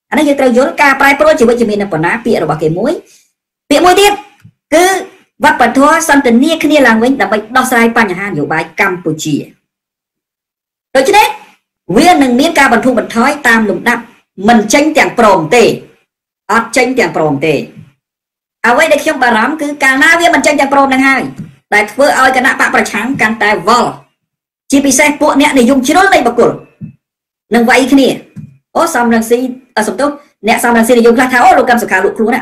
អានេះយើងត្រូវយល់ការប្រែប្រួលជាវិជ្ជមាននោះប៉ុណ្ណាពាក្យរបស់គេមួយពាក្យមួយទៀតគឺវប្បធម៌សន្ទនាគ្នាឡើងវិញដើម្បីដោះស្រាយបញ្ហានយោបាយកម្ពុជា ដូច្នេះវានឹងមានការបន្ធូរបន្ថយតាមលំដាប់មិនចេញទាំងព្រមទេអត់ចេញទាំងព្រមទេអ្វីដែលខ្ញុំបារម្ភគឺកាលណាវាមិនចេញទាំងព្រមនឹងហើយដែលធ្វើឲ្យគណៈបកប្រឆាំងកាន់តែវល់ជាពិសេសពួកអ្នកនិយមជ្រុលនៃបកុលនឹងវាយគ្នាអូសំរងស៊ីសំទោសអ្នកសំរងស៊ីនិយមខ្លះថាអូលោកកម្មសខាលក់ខ្លួនណា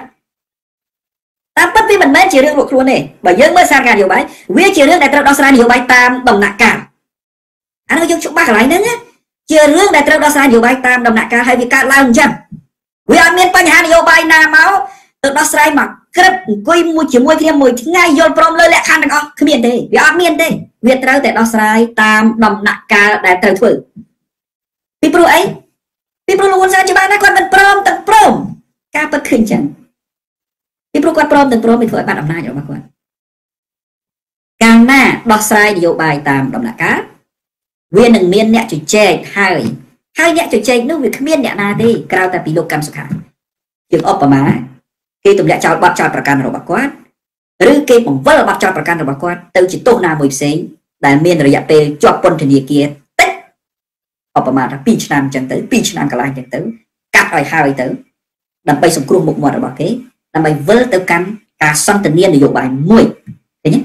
តាមពិតវាមិនមែនជារឿងលក់ខ្លួនទេបើយើងមើលសារការនយោបាយវាជារឿងដែលត្រូវដោះស្រាយនយោបាយតាមដំណាក់កាល អានោះយើងច្បាស់កន្លែងហ្នឹងណាជារឿងដែលត្រូវដោះស្រាយនយោបាយតាមដំណាក់កាលហើយវាកើតឡើងអញ្ចឹងវាអត់មានបញ្ហានយោបាយណាមកទៅដោះស្រាយមកក្រឹបអង្គុយមួយជាមួយគ្នាមួយថ្ងៃយល់ព្រមលើលក្ខខណ្ឌទាំងអស់គ្មានទេវាអត់មានទេវាត្រូវតែដោះស្រាយតាមដំណាក់កាលដែលត្រូវធ្វើពីព្រោះអីពីព្រោះលោកហ៊ុនសែនច្បាស់ណាស់គាត់មិនព្រមទាំងព្រមការពិតឃើញចឹងពីព្រោះគាត់ព្រមទាំងព្រមមិនធ្វើឲ្យបាត់អំណាចរបស់គាត់កាលណាដោះស្រាយនយោបាយតាមដំណាក់កាល វានឹងមានអ្នកជជែកហើយហើយអ្នកជជែកនោះវាគ្មានអ្នកណាទេក្រៅតែពីលោកកម្មសុខាជាងឧបមាគេទម្លាក់ចោលបទចោលប្រកាន់របស់គាត់ឬគេបង្វិលបទចោលប្រកាន់របស់គាត់ទៅជាទោសណាមួយផ្សេងដែលមានរយៈពេលជាប់ពន្ធនាគារតិចឧបមាថា2ឆ្នាំអញ្ចឹងទៅ2ឆ្នាំកន្លះអញ្ចឹងទៅកាត់ឲ្យហើយទៅដើម្បីសង្គ្រោះមុខមាត់របស់គេដើម្បីវិលទៅកាន់ការសន្ទនានយោបាយមួយឃើញទេ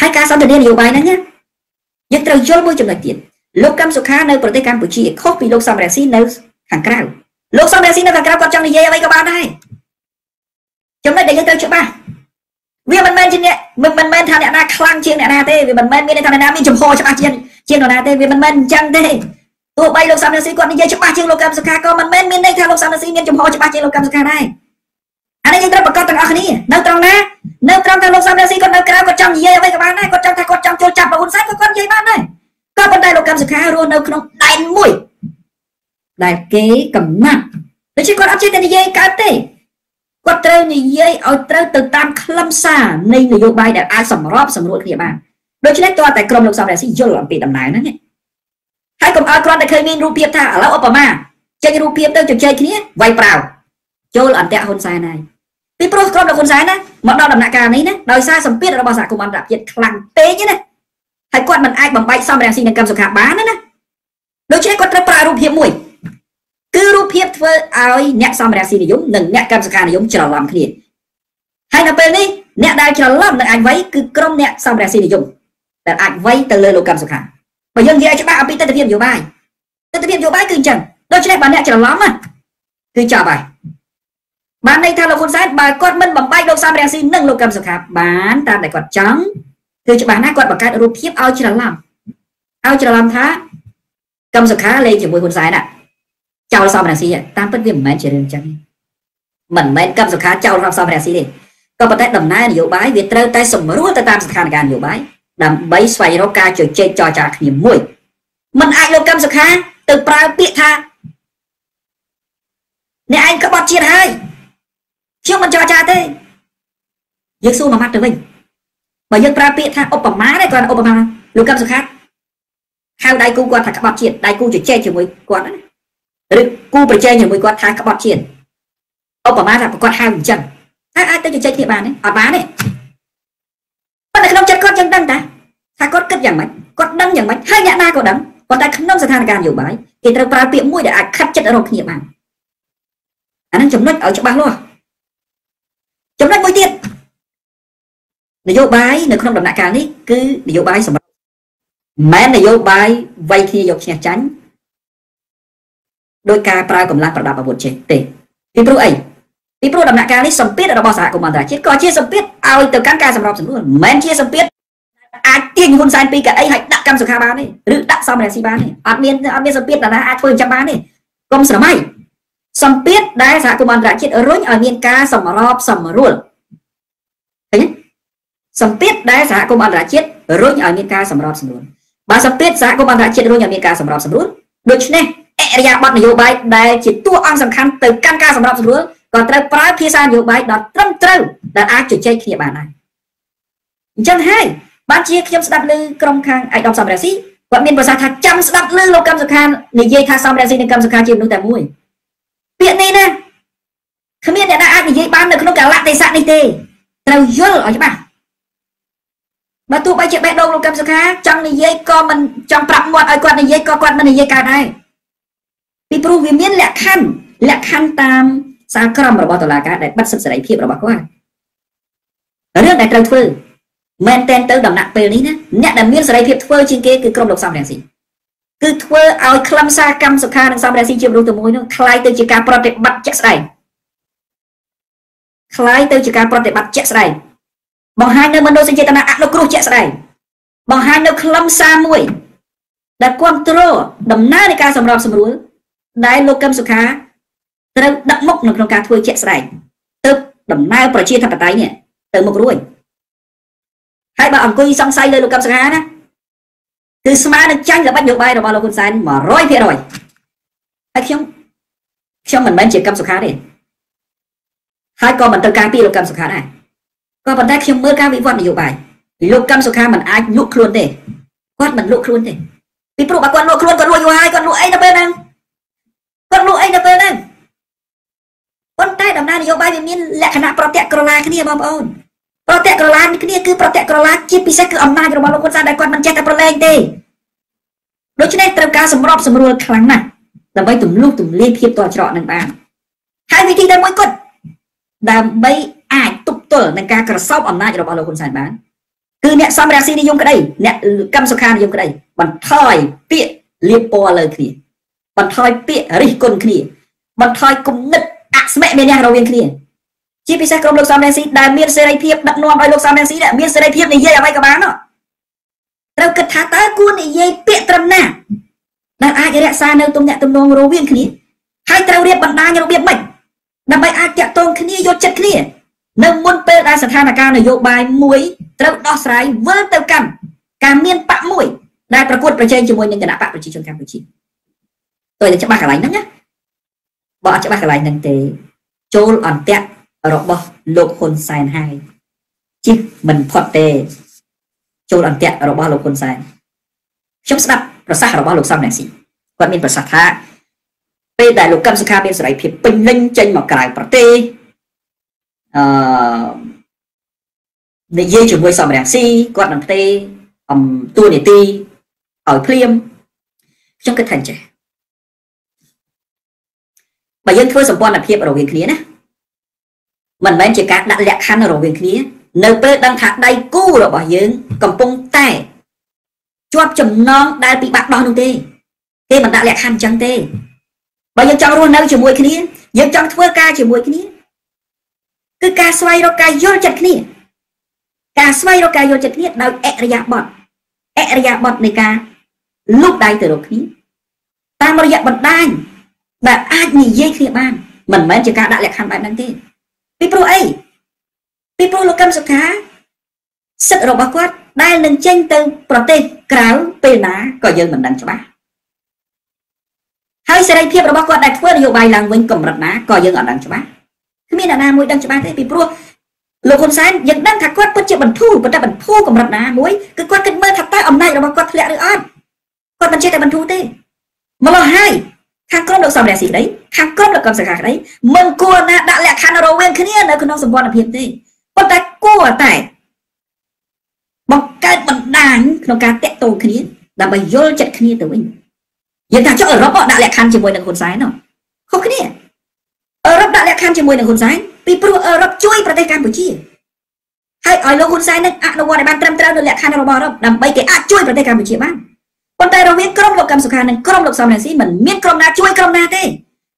ហើយការសន្ទនានយោបាយហ្នឹងយើងត្រូវយល់មួយចំណុចទៀត លោកកឹមសុខានៅប្រទេសកម្ពុជាខុសពីលោកសំរងស៊ីនៅខាងក្រៅលោកសំរងស៊ីនៅខាងក្រៅគាត់ចង់និយាយអ្វីក៏បានដែរចំណុចដែលយើងត្រូវច្បាស់វាមិនមែនជាអ្នកមិនមិនមែនថាអ្នកណាខ្លាំងជាងអ្នកណាទេវាមិនមែនមានន័យថាអ្នកណាមានចំហច្បាស់ជាងជាងអ្នកណាទេវាមិនមែនអញ្ចឹងទេទោះបីលោកសំរងស៊ីគាត់និយាយច្បាស់ជាងលោកកឹមសុខាក៏មិនមែនមានន័យថាលោកសំរងស៊ីមានចំហច្បាស់ជាងលោកកឹមសុខាដែរអានេះយើងត្រូវប្រកាសទាំងអស់គ្នានៅត្រង់ណានៅត្រង់ថាលោកសំរងស៊ីគាត់នៅក្រៅគាត់ចង់និយាយអ្វីក៏បានដែរគាត់ចង់ថាគាត់ចង់ចូលចាប់ប្រហ៊ុនសែនក៏គាត់និយាយបានដែរ ក៏ប៉ុន្តែលោកកម្មសុខារស់នៅក្នុងដែនមួយដែលគេកំណាត់ដូច្នេះគាត់អត់ចេះតែនិយាយកើតទេគាត់ត្រូវនិយាយឲ្យត្រូវទៅតាមខ្លឹមសារនៃនយោបាយដែលអាចសម្របសម្រួលគ្នាបានដូច្នេះតើតែក្រុមលោកសំរងស៊ីយល់អំពីដំណើរហ្នឹងហើយកុំឲ្យគ្រាន់តែឃើញមានរូបភាពថាឥឡូវឧបមាចេញរូបភាពទៅជជែកគ្នាវាយប្រាវចូលអន្តៈហ៊ុនសែនហើយពីព្រោះក្រុមលោកហ៊ុនសែនណាមកដល់ដំណាក់កាលនេះណាដោយសារសម្ពាធរបស់សហគមន៍អន្តរជាតិខ្លាំងពេកណា ហើយគាត់មិនអាចបំបែកសំរងស៊ីនិងកម្មសុខាបានណាដូច្នេះគាត់ត្រូវប្រើរូបភាពមួយគឺរូបភាពធ្វើឲ្យអ្នកសំរងស៊ីនិយមនិងអ្នកកម្មសុខានិយមច្រឡំគ្នាហើយនៅពេលនេះអ្នកដែលច្រឡំនឹងអាចវាយគឺក្រុមអ្នកសំរងស៊ីនិយមដែលអាចវាយទៅលើលោកកម្មសុខាបើយើងនិយាយច្បាស់អំពីទស្សនវិជ្ជានយោបាយទស្សនវិជ្ជានយោបាយគឺអញ្ចឹងដូច្នេះបើអ្នកច្រឡំគឺចប់ហើយបានន័យថាលោកហ៊ុនសែនបើគាត់មិនបំបែកលោកសំរងស៊ីនិងលោកកឹមសុខាបានតាមតែគាត់ចង់ គឺច្បាស់ណាស់គាត់បង្កើតរូបភាពឲ្យច្រឡំឲ្យច្រឡំថាកឹមសុខាលេងជាមួយហ៊ុនសែនណាចោលសំរាស៊ីតាមពិតវាមិនមែនជារឿងចឹងមិនមែនកម្មសុខាចោលរាប់សំរាស៊ីទេក៏ប៉ុន្តែដំណើរនយោបាយវាត្រូវតែសម្រួលទៅតាមស្ថានភាពនយោបាយដើម្បីស្វែងរកការជជែកចរចាគ្នាមួយមិនអាចលោកកម្មសុខាទៅប្រើពាក្យថាអ្នកឯងក្បត់ជាតិហើយខ្ញុំមិនចរចាទេយើងសួរមួយម៉ាត់ទៅវិញ បើយើងប្រើពាក្យថាឧបមាទេគាត់ឧបមាលោកកឹមសុខាហៅដៃគូគាត់ថាក្បត់ជាតិដៃគូជជែកជាមួយគាត់ណាឬគូប្រជែងជាមួយគាត់ថាក្បត់ជាតិឧបមាថាគាត់ហៅអញ្ចឹងហើយអាចទៅជជែកគ្នាបានទេអត់បានទេប៉ុន្តែក្នុងចិត្តគាត់ចឹងដឹងតាថាគាត់គិតយ៉ាងម៉េចគាត់ដឹងយ៉ាងម៉េចហើយអ្នកណាក៏ដឹងប៉ុន្តែក្នុងស្ថានភាពនយោបាយគេត្រូវប្រើពាក្យមួយដែលអាចខិតចិត្តរកគ្នាបានអានឹងចំណុចឲ្យច្បាស់លាស់ចំណុចមួយទៀត នយោបាយនៅក្នុងដំណាក់កាលនេះគឺនយោបាយសម្រាប់មិននយោបាយវាយគ្នាយកឈ្នះចាញ់ដោយការប្រើកម្លាំងប្រដាប់អាវុធចេះទេពីព្រោះអីពីព្រោះដំណាក់កាលនេះសម្ពាធរបស់សហគមន៍អន្តរជាតិក៏ជាសម្ពាធឲ្យទៅកាន់ការសម្របសម្រួលមិនមែនជាសម្ពាធអាចទាញហ៊ុនសែនពីកៅអីហើយដាក់កម្មសុខាបានទេឬដាក់សំរងស៊ីបានទេអត់មានអត់មានសម្ពាធណាអាចធ្វើអញ្ចឹងបានទេកុំស្រមៃសម្ពាធដែលសហគមន៍អន្តរជាតិរុញឲ្យមានការសម្របសម្រួលឃើញទេ សម្ពាធដែលសហគមន៍អន្តរជាតិរុញឲ្យមានការសម្របសម្រួលបើសម្ពាធសហគមន៍អន្តរជាតិរុញឲ្យមានការសម្របសម្រួលដូច្នេះអរិយាប័ត្រនយោបាយដែលជាតួអង្គសំខាន់ទៅកាន់ការសម្របសម្រួលក៏ត្រូវប្រើភាសានយោបាយដ៏ត្រឹមត្រូវដែលអាចជជែកគ្នាបានដែរអញ្ចឹងហើយបានជាខ្ញុំស្ដាប់ឮក្រុមខាងឯកឧត្តមសំរាស៊ីគាត់មានប្រសាសន៍ថាចាំស្ដាប់ឮលោកកម្មសុខានិយាយថាសំរាស៊ីនិងកម្មសុខាជាមនុស្សតែមួយពាក្យនេះណាគ្មានអ្នកណាអាចនិយាយបាននៅក្នុងកលៈទេសៈនេះទេត្រូវយល់ឲ្យច្បាស់ បើទោះបីជាបេះដូងលោកកឹមសុខាចង់និយាយក៏មិនចង់ប្រាប់មាត់ឲ្យគាត់និយាយក៏គាត់មិននិយាយកើតដែរពីព្រោះវាមានលក្ខខណ្ឌលក្ខខណ្ឌតាមសាលក្រមរបស់តុលាការដែលបិទសិទ្ធិសេរីភាពរបស់គាត់រឿងដែលត្រូវធ្វើមែនតែនទៅដំណាក់ពេលនេះណាអ្នកដែលមានសេរីភាពធ្វើជាងគេគឺក្រុមលោកសំរងស៊ីគឺធ្វើឲ្យខ្លឹមសារកម្មសុខានិងសំរងស៊ីជាមនុស្សទៅមួយនោះคล้ายទៅជាការប្រតិបត្តិជាក់ស្ដែងคล้ายទៅជាការប្រតិបត្តិជាក់ស្ដែង បង្ហាញនៅមនោសញ្ចេតនាអនុគ្រោះជាក់ស្ដែងបង្ហាញនៅខ្លឹមសារមួយដែលគ្រប់គ្រងដំណើរនៃការសម្របសម្រួលដែលលោកកឹមសុខាត្រូវដាក់មុខនៅក្នុងការធ្វើជាក់ស្ដែងទៅដំណើរប្រជាធិបតេយ្យនេះទៅមុខរួចហើយបើអង្គុយសង្ស័យលើលោកកឹមសុខាណាគឺស្មើនឹងចាញ់ល្បិចនយោបាយរបស់លោកហ៊ុនសែន100%ហើយខ្ញុំខ្ញុំមិនមែនជាកម្មសុខាទេហើយក៏មិនត្រូវការពីលោកកម្មសុខាដែរ ក៏ប៉ុន្តែខ្ញុំមើលការវិវត្តនយោបាយលោកកម្មសុខាមិនអាចលក់ខ្លួនទេគាត់មិនលក់ខ្លួនទេពីព្រោះបើគាត់លក់ខ្លួនគាត់លក់យូរហើយគាត់លក់អីទៅពេលហ្នឹងគាត់លក់អីទៅពេលហ្នឹងប៉ុន្តែដំណើរនយោបាយវាមានលក្ខណៈប្រតិក្រឡាគ្នាបងប្អូនប្រតិក្រឡាគ្នាគឺប្រតិក្រឡាជាពិសេសគឺអំណាចរបស់លោកហ៊ុនសែនដែលគាត់មិនចេះតែប្រឡែងទេដូច្នេះត្រូវការសម្របសម្រួលខ្លាំងណាស់ដើម្បីទម្លុះទម្លាយភាពតច្រកនឹងបានហើយវិធីតែមួយគត់ដើម្បីអាច ទប់ទល់នឹងការក្រសោបអំណាចរបស់លោកហ៊ុនសែនបានគឺអ្នកសំរាសីនិយមក្តីអ្នកកម្មសុខានិយមក្តីបន្ថយពាក្យលៀបពណ៌លើគ្នាបន្ថយពាក្យរិះគន់គ្នាបន្ថយគំនិតអស្មិមានះរវាងគ្នាជាពិសេសក្រុមលោកសំរងស៊ីដែលមានសេរីភាពដឹកនាំឲ្យលោកសំរងស៊ីដែលមានសេរីភាពនិយាយអ្វីក៏បានត្រូវគិតថាតើគួរនិយាយពាក្យត្រឹមណាដែលអាចរក្សានៅទំនាក់ទំនងរវាងគ្នាហើយត្រូវរៀបបណ្ដាញរបៀបម៉េចដើម្បីអាចតាក់ទងគ្នាយកចិត្តគ្នា នៅមុនពេលដែលស្ថានភាពនយោបាយមួយត្រូវដោះស្រាយវិលទៅកាន់ការមានបកមួយដែលប្រកួតប្រជែងជាមួយនឹងគណៈបកប្រជាជនកម្ពុជាតើច្បាស់កន្លែងហ្នឹងណាបើអត់ច្បាស់កន្លែងហ្នឹងទេ ចូលអន្ទាក់របស់លោកហ៊ុនសែនហើយជិះមិនផុតទេ ចូលអន្ទាក់របស់លោកហ៊ុនសែនខ្ញុំស្ដាប់ប្រសាសន៍របស់លោកសំរងស៊ីគាត់មានប្រសាសន៍ថាពេលដែលលោកកឹមសុខាមានសេរីភាពពេញលេញចេញមកក្រៅប្រទេស អឺនិយាយជាមួយសំរងស៊ីគាត់នឹងផ្ទេអំទួនាទីឲ្យភ្លាមខ្ញុំគិតថាអញ្ចេះបើយើងធ្វើសម្ព័ន្ធភាពរវាងគ្នាណាមិនមែនជាការដាក់លក្ខខណ្ឌរវាងគ្នា នៅពេលដឹងថាដៃគូរបស់យើង កំពុងតែជាប់ចំណងដែលពិបាកដោះនោះទេគេមិនដាក់លក្ខខណ្ឌអញ្ចឹងទេបើយើងចង់រស់នៅជាមួយគ្នាយើងចង់ធ្វើការជាមួយគ្នា គឺការស្វែងរកការយល់ចិត្តគ្នាការស្វែងរកការយល់ចិត្តគ្នាដោយអរិយាប័ត្រអរិយាប័ត្រនៃការលូកដៃទៅរកគ្នាតាមរយៈបណ្ដាញដែលអាចនិយាយគ្នាបានមិនមែនជាការដាក់លក្ខខណ្ឌបែបហ្នឹងទេពីព្រោះអីពីព្រោះលោកកឹមសុខាសិទ្ធិរបស់គាត់ដែលនឹងចេញទៅប្រទេសក្រៅពេលណាក៏យើងមិនដឹងច្បាស់ហើយសេរីភាពរបស់គាត់ដែលធ្វើនយោបាយឡើងវិញកម្រិតណាក៏យើងអត់ដឹងច្បាស់ គ្មានអ្នកណាមួយដឹងច្បាស់ទេពីព្រោះលោកហ៊ុនសែនយើងដឹងថាគាត់ពិតជាបន្ធូរប៉ុន្តែបន្ធូរកម្រិតណាមួយគឺគាត់គិតមើលថាតើអំណាចរបស់គាត់ធ្លាក់ឬអត់គាត់មិនចេះតែបន្ធូរទេម្ល៉េះហើយខាងក្រុមលោកសំរងស៊ីក្តីខាងក្រុមលោកកំសខាក្តីមិនគួរណាដាក់លក្ខខណ្ឌរវាងគ្នានៅក្នុងសម្ព័ន្ធភាពទេប៉ុន្តែគួរតែបង្កើតបណ្ដាញក្នុងការតាក់ទងគ្នាដើម្បីយល់ចិត្តគ្នាទៅវិញយើងថាចុះអឺរ៉ុបដាក់លក្ខខណ្ឌជាមួយនឹងហ៊ុនសែននោះខុសគ្នា អឺរ៉ុបដាក់លក្ខខណ្ឌជាមួយនឹងហ៊ុនសែនពីព្រោះអឺរ៉ុបជួយប្រទេសកម្ពុជាហើយឲ្យលោកហ៊ុនសែននឹងអនុវត្តឲ្យបានត្រឹមត្រូវនៅលក្ខខណ្ឌរបស់អឺរ៉ុបដើម្បីគេអាចជួយប្រទេសកម្ពុជាបានប៉ុន្តែរវាងក្រុមលោកកឹមសុខានិងក្រុមលោកសំរងស៊ីមិនមានក្រុមណាជួយក្រុមណាទេ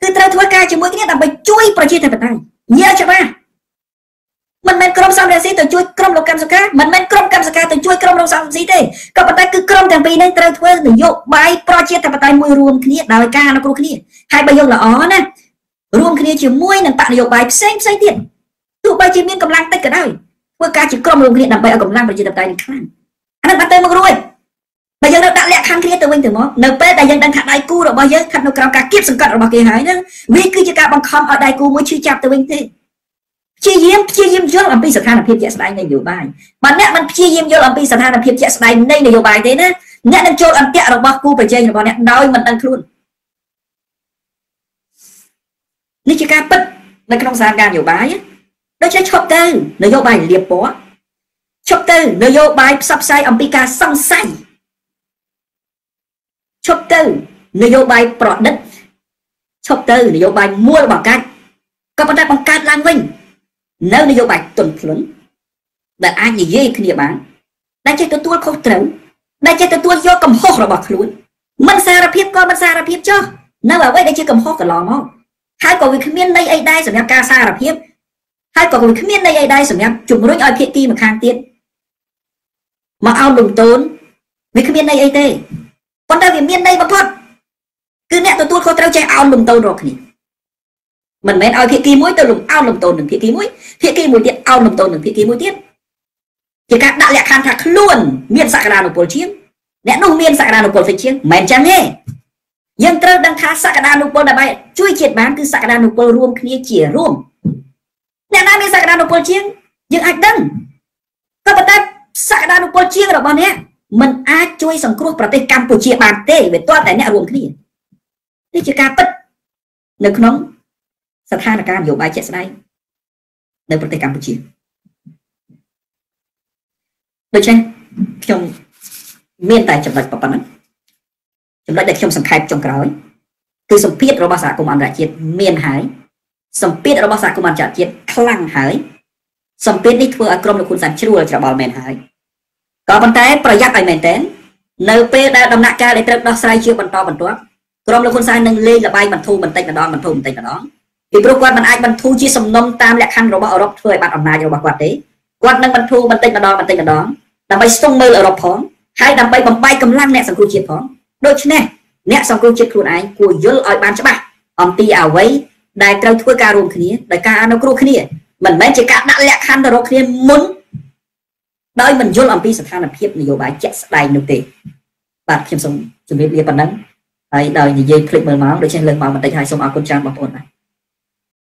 គឺត្រូវធ្វើការជាមួយគ្នាដើម្បីជួយប្រជាធិបតេយ្យញ៉ែច្បាស់មិនមែនក្រុមសំរងស៊ីទៅជួយក្រុមលោកកឹមសុខាមិនមែនក្រុមកឹមសុខាទៅជួយក្រុមលោកសំរងស៊ីទេក៏ប៉ុន្តែគឺក្រុមទាំងពីរនេះត្រូវធ្វើនយោបាយប្រជាធិបតេយ្យមួយរួមគ្នាដោយការអនុគ្រោះគ្នាហើយបើយើងល្អណា រួមគ្នាជាមួយនឹងបកនយោបាយផ្សេងផ្សេងទៀតទោះបីជាមានកម្លាំងតិចក៏ដោយធ្វើការជាក្រុមរួមគ្នាដើម្បីឲ្យកម្លាំងប្រជាធិបតេយ្យនេះខ្លាំងអានេះបាត់ទៅមករួចបើយើងនៅដាក់លក្ខខណ្ឌគ្នាទៅវិញទៅមកនៅពេលដែលយើងដឹងថាដៃគូរបស់យើងស្ថិតនៅក្រោមការគៀបសង្កត់របស់គេហើយហ្នឹងវាគឺជាការបង្ខំឲ្យដៃគូមួយឈឺចាប់ទៅវិញទេព្យាយាមព្យាយាមយល់អំពីស្ថានភាពជាក់ស្ដែងនៃនយោបាយបើអ្នកមិនព្យាយាមយល់អំពីស្ថានភាពជាក់ស្ដែងនៃនយោបាយទេណាអ្នកនឹងចូលអន្ទាក់របស់គូប្រជែងរបស់អ្នកដោយមិនដឹងខ្លួន នេះជាការពិតនៅក្នុងសារការនយោបាយដូច្នេះឈប់ទៅនយោបាយលៀបពណ៌ឈប់ទៅនយោបាយផ្សព្វផ្សាយអំពីការសង្ស័យឈប់ទៅនយោបាយប្រឌិតឈប់ទៅនយោបាយមួលបកាច់ក៏ប៉ុន្តែបង្កើតឡើងវិញនៅនយោបាយទុនភ្លុនដែលអាចនិយាយគ្នាបានដែលចេះទទួលខុសត្រូវដែលចេះទទួលយកកំហុសរបស់ខ្លួនមិនសារភាពក៏មិនសារភាពចុះនៅអ្វីដែលជាកំហុសកន្លងមក ហើយក៏វាគ្មានន័យអីដែរសម្រាប់ការសារភាពហើយក៏វាគ្មានន័យអីដែរសម្រាប់ជំរុញឲ្យភាគីម្ខាងទៀតមកអោនលំទោនវាគ្មានន័យអីទេប៉ុន្តែវាមានន័យបំផុតគឺអ្នកទទួលខុសត្រូវចេះអោនលំទោនរកគ្នាមិនមែនឲ្យភាគីមួយទៅលំអោនលំទោននឹងភាគីមួយភាគីមួយទៀតអោនលំទោននឹងភាគីមួយទៀតជាការដាក់លក្ខខណ្ឌថាខ្លួនមានសក្តានុពលជាងអ្នកនោះមានសក្តានុពលតិចជាងមិនមែនចឹងទេ យើងត្រូវដឹងថាសក្តានុពលដើម្បីជួយជាតិបានគឺសក្តានុពលរួមគ្នាជារួមអ្នកណាមានសក្តានុពលជាងយើងអាចដឹងក៏ប៉ុន្តែសក្តានុពលជាងរបស់អ្នកมันអាចជួយសង្គ្រោះប្រទេសកម្ពុជាបានទេវាទាល់តែអ្នករួមគ្នានេះជាការពិតនៅក្នុងស្ថានភាពនយោបាយជាក់ស្ដែងនៅប្រទេសកម្ពុជាដូច្នេះខ្ញុំមានតែចំណុចប៉ុណ្ណឹង ចំណុចដែលខ្ញុំសង្ខេបចុងក្រោយគឺសម្ពាធរបស់សហគមន៍អន្តរជាតិមានហើយសម្ពាធរបស់សហគមន៍អន្តរជាតិខ្លាំងហើយសម្ពាធនេះធ្វើឲ្យក្រុមលោកហ៊ុនសែនជ្រួលច្របល់មែនហើយក៏ប៉ុន្តែប្រយ័ត្នឲ្យមែនទែននៅពេលដែលដំណាក់កាលដែលត្រូវដោះស្រាយជាបន្តបន្ទាប់ក្រុមលោកហ៊ុនសែននឹងលេងលបាយបន្ធូរបន្តិចម្ដងបន្ធូរបន្តិចម្ដងពីព្រោះគាត់មិនអាចបន្ធូរជាសំណុំតាមលក្ខខណ្ឌរបស់អឺរ៉ុបធ្វើឲ្យបាត់អំណាចរបស់គាត់ទេគាត់នឹងបន្ធូរបន្តិចម្ដងបន្តិចម្ដងដើម្បីស្ទង់មើលអឺរ៉ុបផងហើយដើម្បីបំបែកកម្លាំងអ្នកសង្គ្រោះជាតិផង ដូច្នេះអ្នកសង្គ្រោះជាតិខ្លួនឯងគួរយល់ឲ្យបានច្បាស់អំពីអ្វីដែលត្រូវធ្វើការរួមគ្នាដោយការអនុគ្រោះគ្នាមិនមែនជាការដាក់លក្ខខណ្ឌទៅរកគ្នាមុនដោយមិនយល់អំពីស្ថានភាពនយោបាយជាក់ស្ដែងនោះទេបាទខ្ញុំសូមជម្រាបលាប៉ុណ្ណឹងហើយដោយនិយាយភ្លេចមើលមកដូច្នេះលើកមកបន្តិចហើយសូមអរគុណច្រើនបងប្អូនបាទ